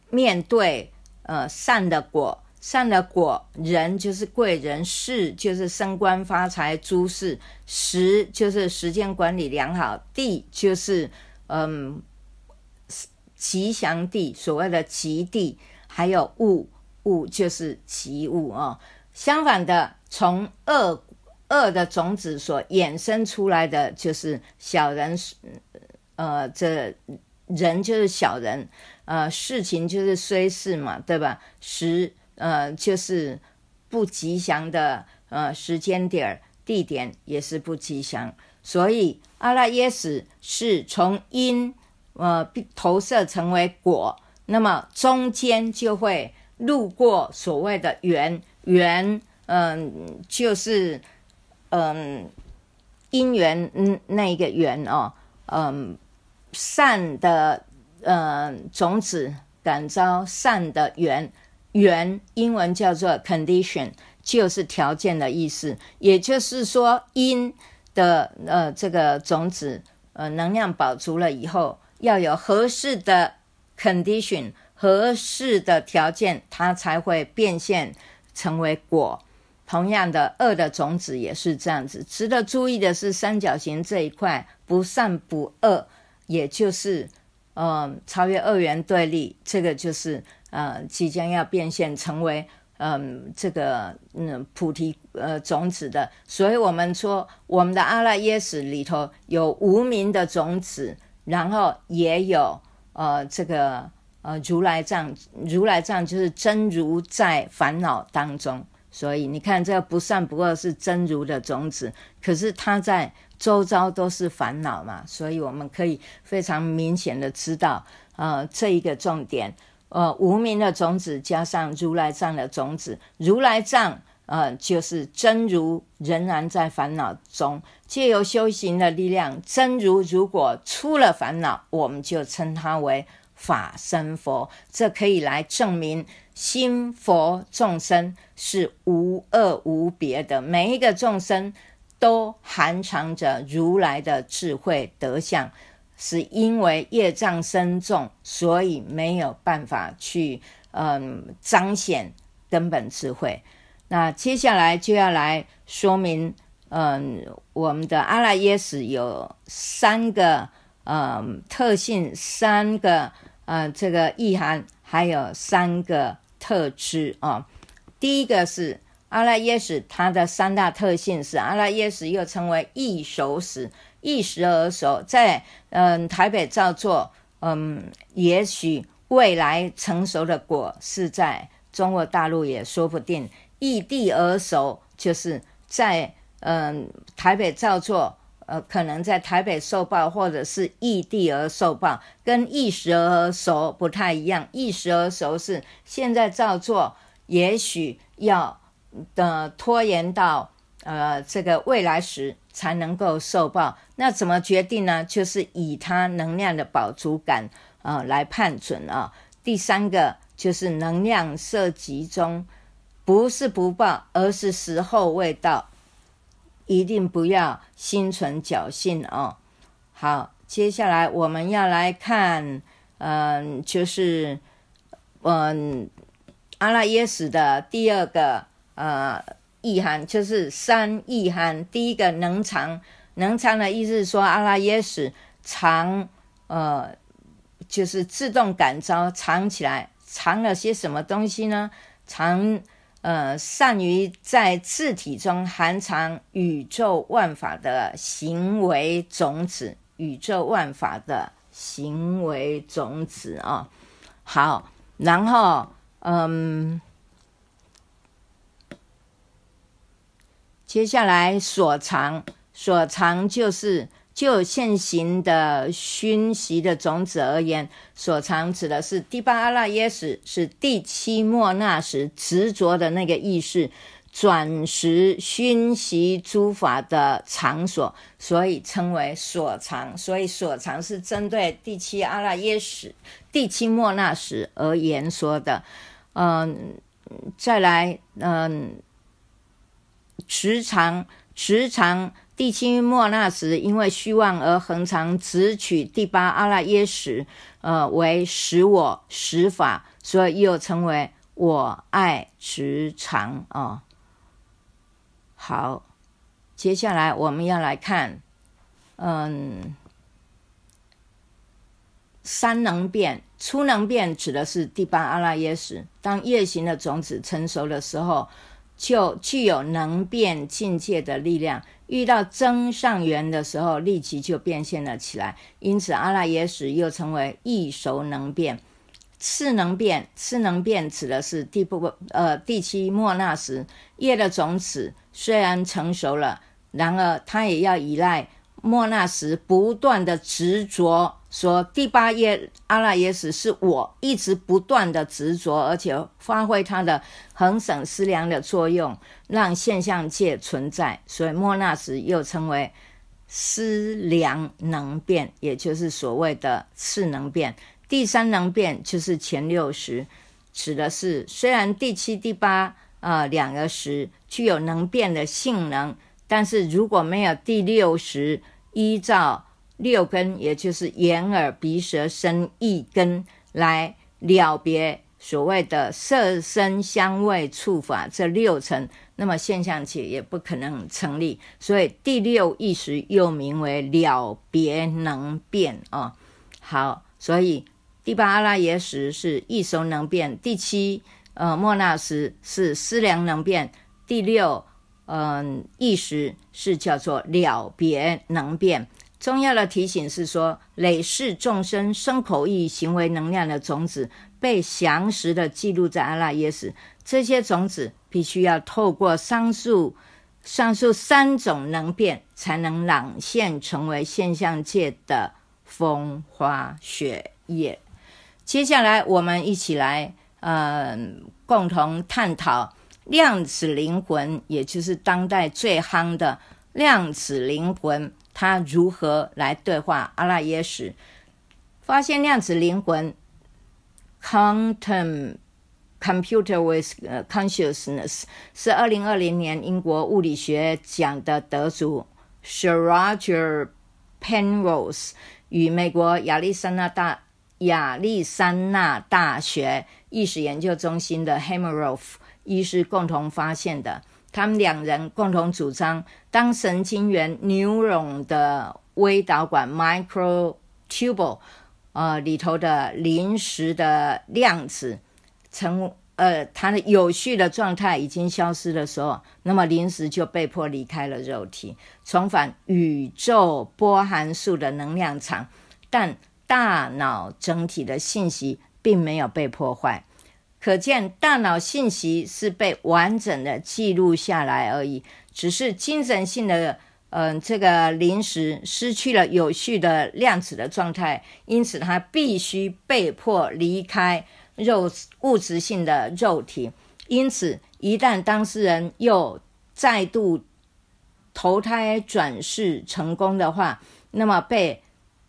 面对呃善的果。善的果，人就是贵人，事就是升官发财，诸事时就是时间管理良好，地就是嗯吉祥地，所谓的吉地，还有物物就是吉物啊。相反的，从恶恶的种子所衍生出来的就是小人，呃，这人就是小人，呃，事情就是虽事嘛，对吧？时。呃，就是不吉祥的呃时间点儿、地点也是不吉祥，所以阿拉耶识是从因呃投射成为果，那么中间就会路过所谓的缘缘，嗯，就是嗯因缘嗯那个缘哦，嗯善的嗯种子感召善的缘。缘英文叫做 condition，就是条件的意思。也就是说，因的呃这个种子呃能量保足了以后，要有合适的 condition，合适的条件，它才会变现成为果。同样的，恶的种子也是这样子。值得注意的是，三角形这一块不善不恶，也就是嗯超越二元对立，这个就是。呃，即将要变现成为嗯这个嗯菩提呃种子的，所以我们说我们的阿赖耶识里头有无名的种子，然后也有呃这个呃如来藏，如来藏就是真如在烦恼当中，所以你看这个不善不恶是真如的种子，可是它在周遭都是烦恼嘛，所以我们可以非常明显的知道呃这一个重点。呃，无名的种子加上如来藏的种子，如来藏呃就是真如仍然在烦恼中，借由修行的力量，真如如果出了烦恼，我们就称它为法身佛。这可以来证明心佛众生是无二无别的，每一个众生都含藏着如来的智慧德相。是因为业障深重，所以没有办法去嗯彰显根本智慧。那接下来就要来说明，嗯，我们的阿赖耶识有三个嗯特性，三个呃这个意涵，还有三个特质啊。第一个是阿赖耶识，它的三大特性是阿赖耶识又称为易熟识。一时而熟，在嗯台北造作，嗯，也许未来成熟的果是在中国大陆也说不定。异地而熟，就是在嗯台北造作，呃，可能在台北受报，或者是异地而受报，跟一时而熟不太一样。一时而熟是现在造作，也许要的拖延到呃这个未来时。才能够受报，那怎么决定呢？就是以它能量的饱足感啊来判准啊。第三个就是能量涉及中，不是不报，而是时候未到，一定不要心存侥幸哦。好，接下来我们要来看，嗯，就是嗯阿拉耶识的第二个呃。意涵就是三意涵，第一个能藏，能藏的意思是说阿拉耶识藏，呃，就是自动感召藏起来，藏了些什么东西呢？藏，呃，善于在字体中含藏宇宙万法的行为种子，宇宙万法的行为种子啊。好，然后，嗯。接下来所藏，所藏就是就现行的熏习的种子而言，所藏指的是第八阿赖耶识，是第七末那时执着的那个意识，转识熏习诸法的场所，所以称为所藏。所以所藏是针对第七阿赖耶识、第七莫那识而言说的。嗯，再来，嗯，持常持常第七莫那识，因为虚妄而恒常，只取第八阿赖耶识，呃，为使我实法，所以又称为我爱持常啊。好，接下来我们要来看，嗯，三能变、初能变指的是第八阿赖耶识。当叶行的种子成熟的时候，就具有能变境界的力量。遇到增上缘的时候，立即就变现了起来。因此，阿赖耶识又称为易熟能变。次能变，次能变指的是第不呃第七莫那时叶的种子虽然成熟了，然而它也要依赖莫那时不断的执着，说第八页阿赖耶识是我一直不断的执着，而且发挥它的恒省思量的作用，让现象界存在。所以莫那时又称为思量能变，也就是所谓的次能变。第三能变就是前六十，指的是虽然第七、第八啊两个十具有能变的性能，但是如果没有第六十，依照六根，也就是眼、耳、鼻、舌、身、意根来了别所谓的色、声、香味、触、法这六层，那么现象界也不可能成立。所以第六意识又名为了别能变啊。好，所以。第八阿拉耶识是易熟能变，第七呃莫那识是思量能变，第六嗯意识是叫做了别能变。重要的提醒是说，累世众生生口意行为能量的种子被详实的记录在阿拉耶识，这些种子必须要透过上述上述三种能变，才能朗现成为现象界的风花雪月。接下来，我们一起来，呃，共同探讨量子灵魂，也就是当代最夯的量子灵魂，他如何来对话阿拉耶识？发现量子灵魂 （quantum computer with consciousness） 是二零二零年英国物理学奖的得主 Sir Roger Penrose 与美国亚利桑那大。亚利桑那大学意识研究中心的 Hameroff 医师共同发现的。他们两人共同主张，当神经元 （neuron） 的微导管 （microtubule） 呃里头的临时的量子成呃它的有序的状态已经消失的时候，那么临时就被迫离开了肉体，重返宇宙波函数的能量场，但。大脑整体的信息并没有被破坏，可见大脑信息是被完整的记录下来而已，只是精神性的，嗯，这个临时失去了有序的量子的状态，因此它必须被迫离开肉物质性的肉体。因此，一旦当事人又再度投胎转世成功的话，那么被。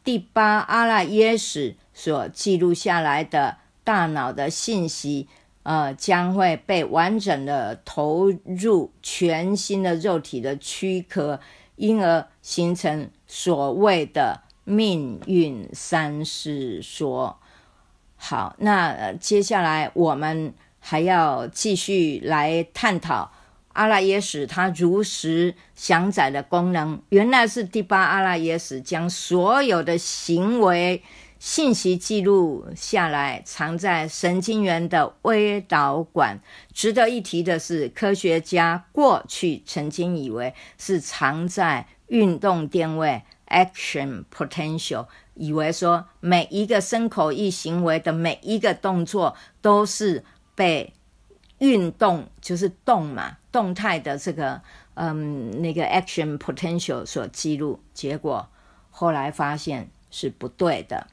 第八阿赖耶识所记录下来的大脑的信息，呃，将会被完整的投入全新的肉体的躯壳，因而形成所谓的命运三世说。好，那接下来我们还要继续来探讨。阿拉耶识它如实详载的功能，原来是第八阿拉耶识将所有的行为信息记录下来，藏在神经元的微导管。值得一提的是，科学家过去曾经以为是藏在运动电位 （action potential），以为说每一个身口意行为的每一个动作都是被运动，就是动嘛。动态的这个嗯那个 action potential 所记录，结果后来发现是不对的。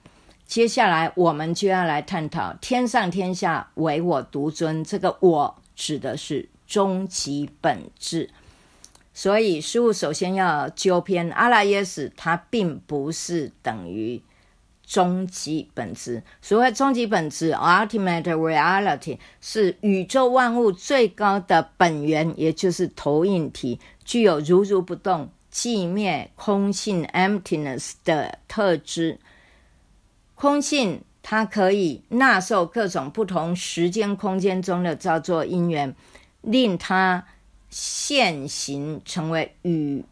接下来我们就要来探讨“天上天下唯我独尊”，这个“我”指的是终极本质。所以，师傅首先要纠偏阿拉耶识，它并不是等于终极本质。所谓终极本质 （ultimate reality） 是宇宙万物最高的本源，也就是投影体，具有如如不动、寂灭、空性 （emptiness） 的特质。空性它可以纳受各种不同时间空间中的造作因缘，令它。现行成为宇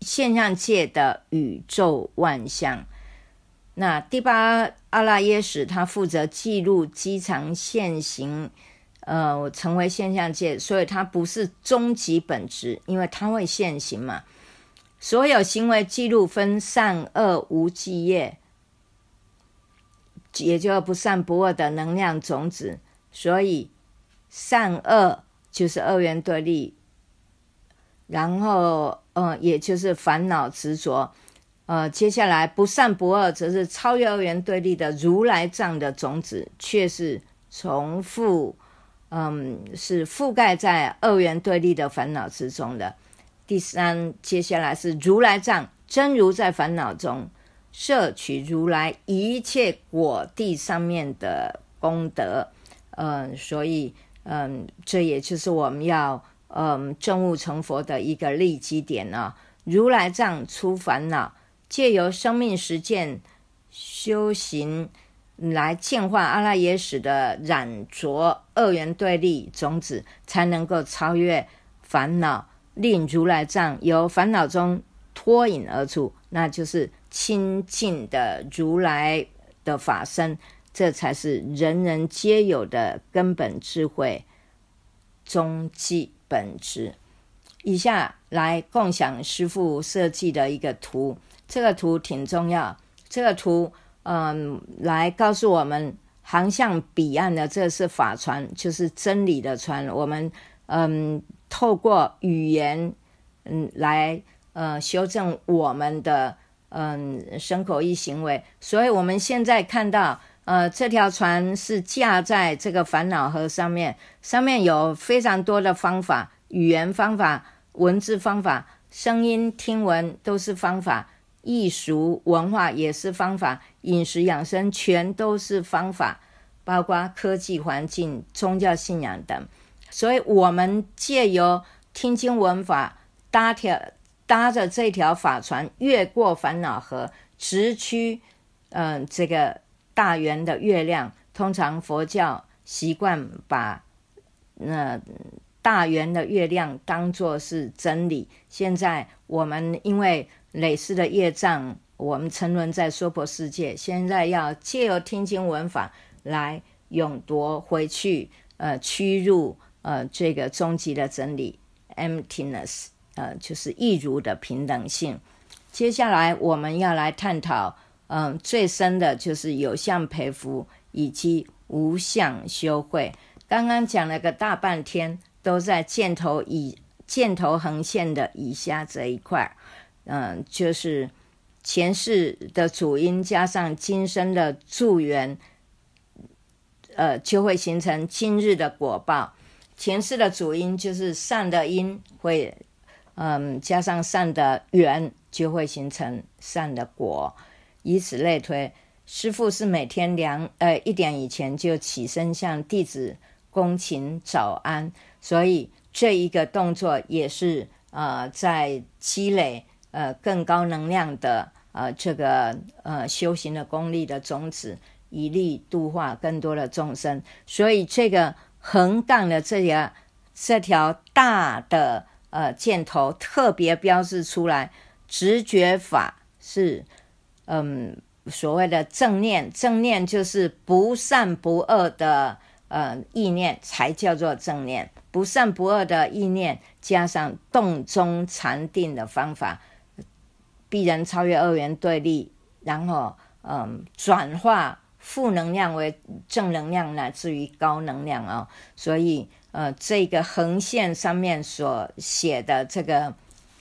现象界的宇宙万象。那第八阿拉耶识，他负责记录机场现行，呃，成为现象界，所以它不是终极本质，因为它会现行嘛。所有行为记录分善恶无记业，也就不善不恶的能量种子，所以善恶就是二元对立。然后，呃，也就是烦恼执着，呃，接下来不善不恶，则是超越二元对立的如来藏的种子，却是重复，嗯，是覆盖在二元对立的烦恼之中的。第三，接下来是如来藏真如在烦恼中摄取如来一切果地上面的功德，嗯，所以，嗯，这也就是我们要。嗯，证悟成佛的一个利基点呢。如来藏出烦恼，借由生命实践修行来净化阿赖耶识的染浊二元对立种子，才能够超越烦恼，令如来藏由烦恼中脱颖而出，那就是清净的如来的法身，这才是人人皆有的根本智慧终极。本质，以下来共享师傅设计的一个图，这个图挺重要。这个图，嗯，来告诉我们航向彼岸的，这是法船，就是真理的船。我们，嗯，透过语言，嗯，来，呃，修正我们的，嗯，身口意行为。所以，我们现在看到。呃，这条船是架在这个烦恼河上面，上面有非常多的方法，语言方法、文字方法、声音听闻都是方法，艺术文化也是方法，饮食养生全都是方法，包括科技环境、宗教信仰等。所以，我们借由听经文法，搭条搭着这条法船，越过烦恼河，直趋嗯这个。大圆的月亮，通常佛教习惯把那大圆的月亮当作是真理。现在我们因为累世的业障，我们沉沦在娑婆世界。现在要借由听经闻法来永夺回去，呃，屈入呃这个终极的真理，emptiness，呃，就是一如的平等性。接下来我们要来探讨。嗯，最深的就是有相培福以及无相修慧。刚刚讲了个大半天，都在箭头以箭头横线的以下这一块儿。嗯，就是前世的主因加上今生的助缘，呃，就会形成今日的果报。前世的主因就是善的因，会嗯加上善的缘，就会形成善的果。以此类推，师傅是每天两呃一点以前就起身向弟子恭请早安，所以这一个动作也是呃在积累呃更高能量的呃这个呃修行的功力的种子，以利度化更多的众生。所以这个横杠的这条这条大的呃箭头特别标志出来，直觉法是。嗯，所谓的正念，正念就是不善不恶的呃意念，才叫做正念。不善不恶的意念，加上动中禅定的方法，必然超越二元对立，然后嗯，转化负能量为正能量，乃至于高能量啊。所以呃，这个横线上面所写的这个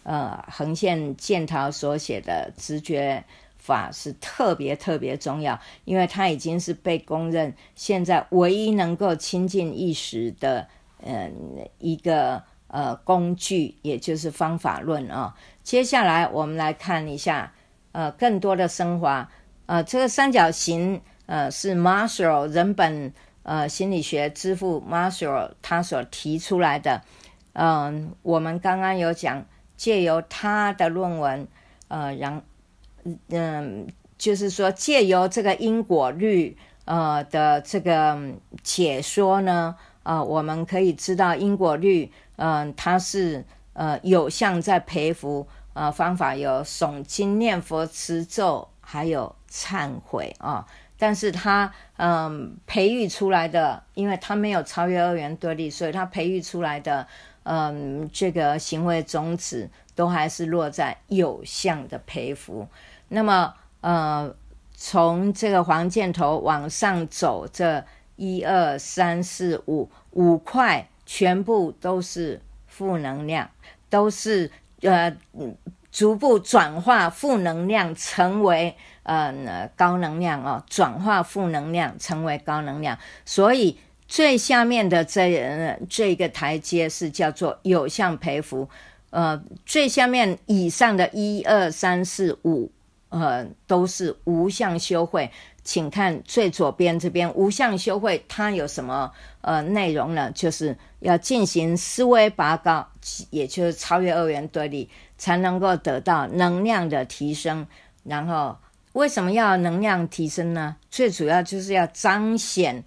呃横线箭头所写的直觉。法是特别特别重要，因为它已经是被公认现在唯一能够亲近意识的嗯一个呃工具，也就是方法论啊。接下来我们来看一下呃更多的升华。呃，这个三角形呃是 Marshall 人本呃心理学之父 Marshall 他所提出来的。嗯，我们刚刚有讲，借由他的论文，呃，然嗯，就是说借由这个因果律呃的这个解说呢，呃，我们可以知道因果律，嗯，它是呃有像在培福，呃，方法有诵经念佛持咒，还有。忏悔啊！但是他嗯培育出来的，因为他没有超越二元对立，所以他培育出来的嗯这个行为种子都还是落在有相的培福。那么呃从这个黄箭头往上走，这一二三四五五块全部都是负能量，都是呃逐步转化负能量成为。呃，高能量哦，转化负能量成为高能量，所以最下面的这这个台阶是叫做有相培福，呃，最下面以上的一二三四五，呃，都是无相修会，请看最左边这边无相修会，它有什么呃内容呢？就是要进行思维拔高，也就是超越二元对立，才能够得到能量的提升，然后。为什么要能量提升呢？最主要就是要彰显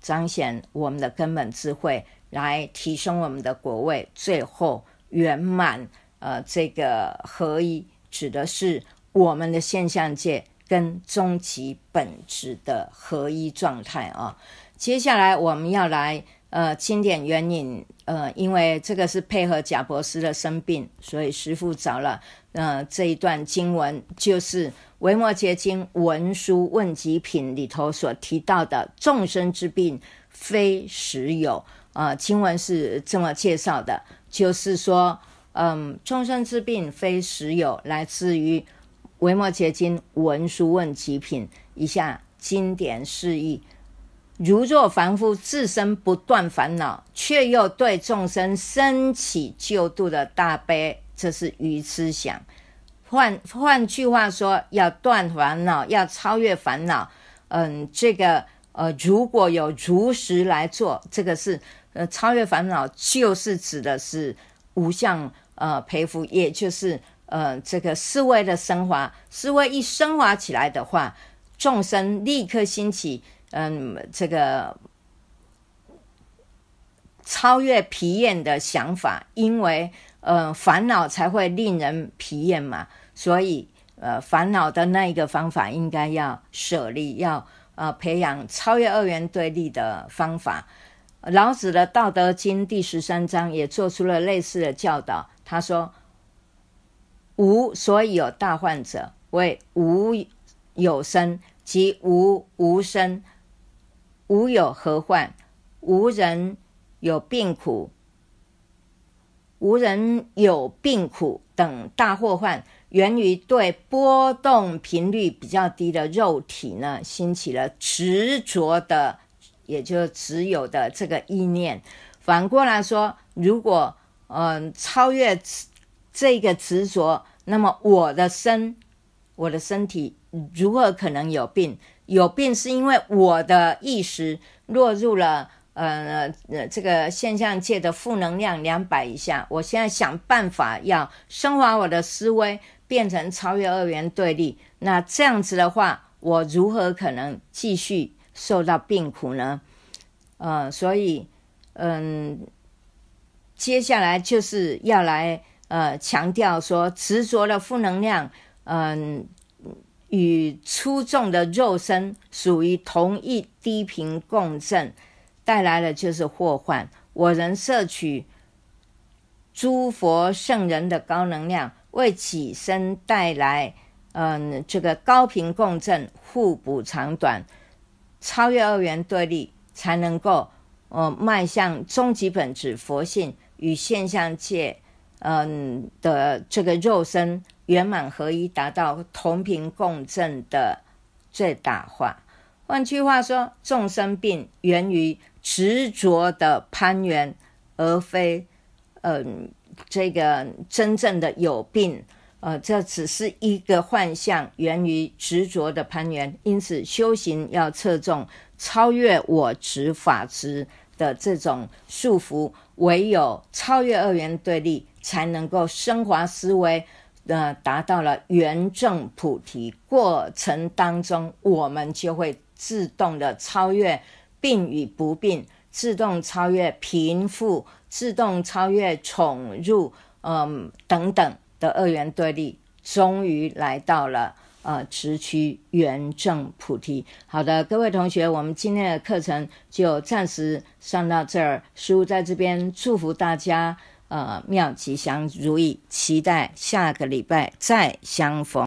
彰显我们的根本智慧，来提升我们的国位，最后圆满。呃，这个合一指的是我们的现象界跟终极本质的合一状态啊。接下来我们要来呃经典援引，呃，因为这个是配合贾博士的生病，所以师父找了呃这一段经文，就是。维摩诘经文殊问疾品里头所提到的众生之病非实有，呃，经文是这么介绍的，就是说，嗯，众生之病非实有，来自于维摩诘经文殊问疾品。以下经典释义：如若凡夫自身不断烦恼，却又对众生升起救度的大悲，这是愚痴想。换换句话说，要断烦恼，要超越烦恼。嗯，这个呃，如果有如实来做，这个是呃，超越烦恼，就是指的是无相呃培福，也就是呃，这个思维的升华。思维一升华起来的话，众生立刻兴起，嗯，这个超越疲厌的想法，因为呃，烦恼才会令人疲厌嘛。所以，呃，烦恼的那一个方法应该要舍离，要呃培养超越二元对立的方法。老子的《道德经》第十三章也做出了类似的教导。他说：“无所以有大患者，为无有生；即无无生，无有何患？无人有病苦，无人有病苦等大祸患。”源于对波动频率比较低的肉体呢，兴起了执着的，也就只有的这个意念。反过来说，如果嗯超越这个执着，那么我的身，我的身体如何可能有病？有病是因为我的意识落入了呃呃这个现象界的负能量两百以下。我现在想办法要升华我的思维。变成超越二元对立，那这样子的话，我如何可能继续受到病苦呢？呃，所以，嗯，接下来就是要来呃强调说，执着的负能量，嗯，与粗重的肉身属于同一低频共振，带来的就是祸患。我仍摄取诸佛圣人的高能量。为起身带来，嗯，这个高频共振、互补长短、超越二元对立，才能够，呃，迈向终极本质佛性与现象界，嗯的这个肉身圆满合一，达到同频共振的最大化。换句话说，众生病源于执着的攀缘，而非嗯、这个真正的有病。呃，这只是一个幻象，源于执着的攀缘。因此，修行要侧重超越我执、法执的这种束缚，唯有超越二元对立，才能够升华思维，呃，达到了圆正菩提。过程当中，我们就会自动的超越病与不病，自动超越贫富，自动超越宠辱，嗯，等等。的二元对立，终于来到了呃直趋圆正菩提。好的，各位同学，我们今天的课程就暂时上到这儿。师在这边祝福大家，呃，妙吉祥如意，期待下个礼拜再相逢。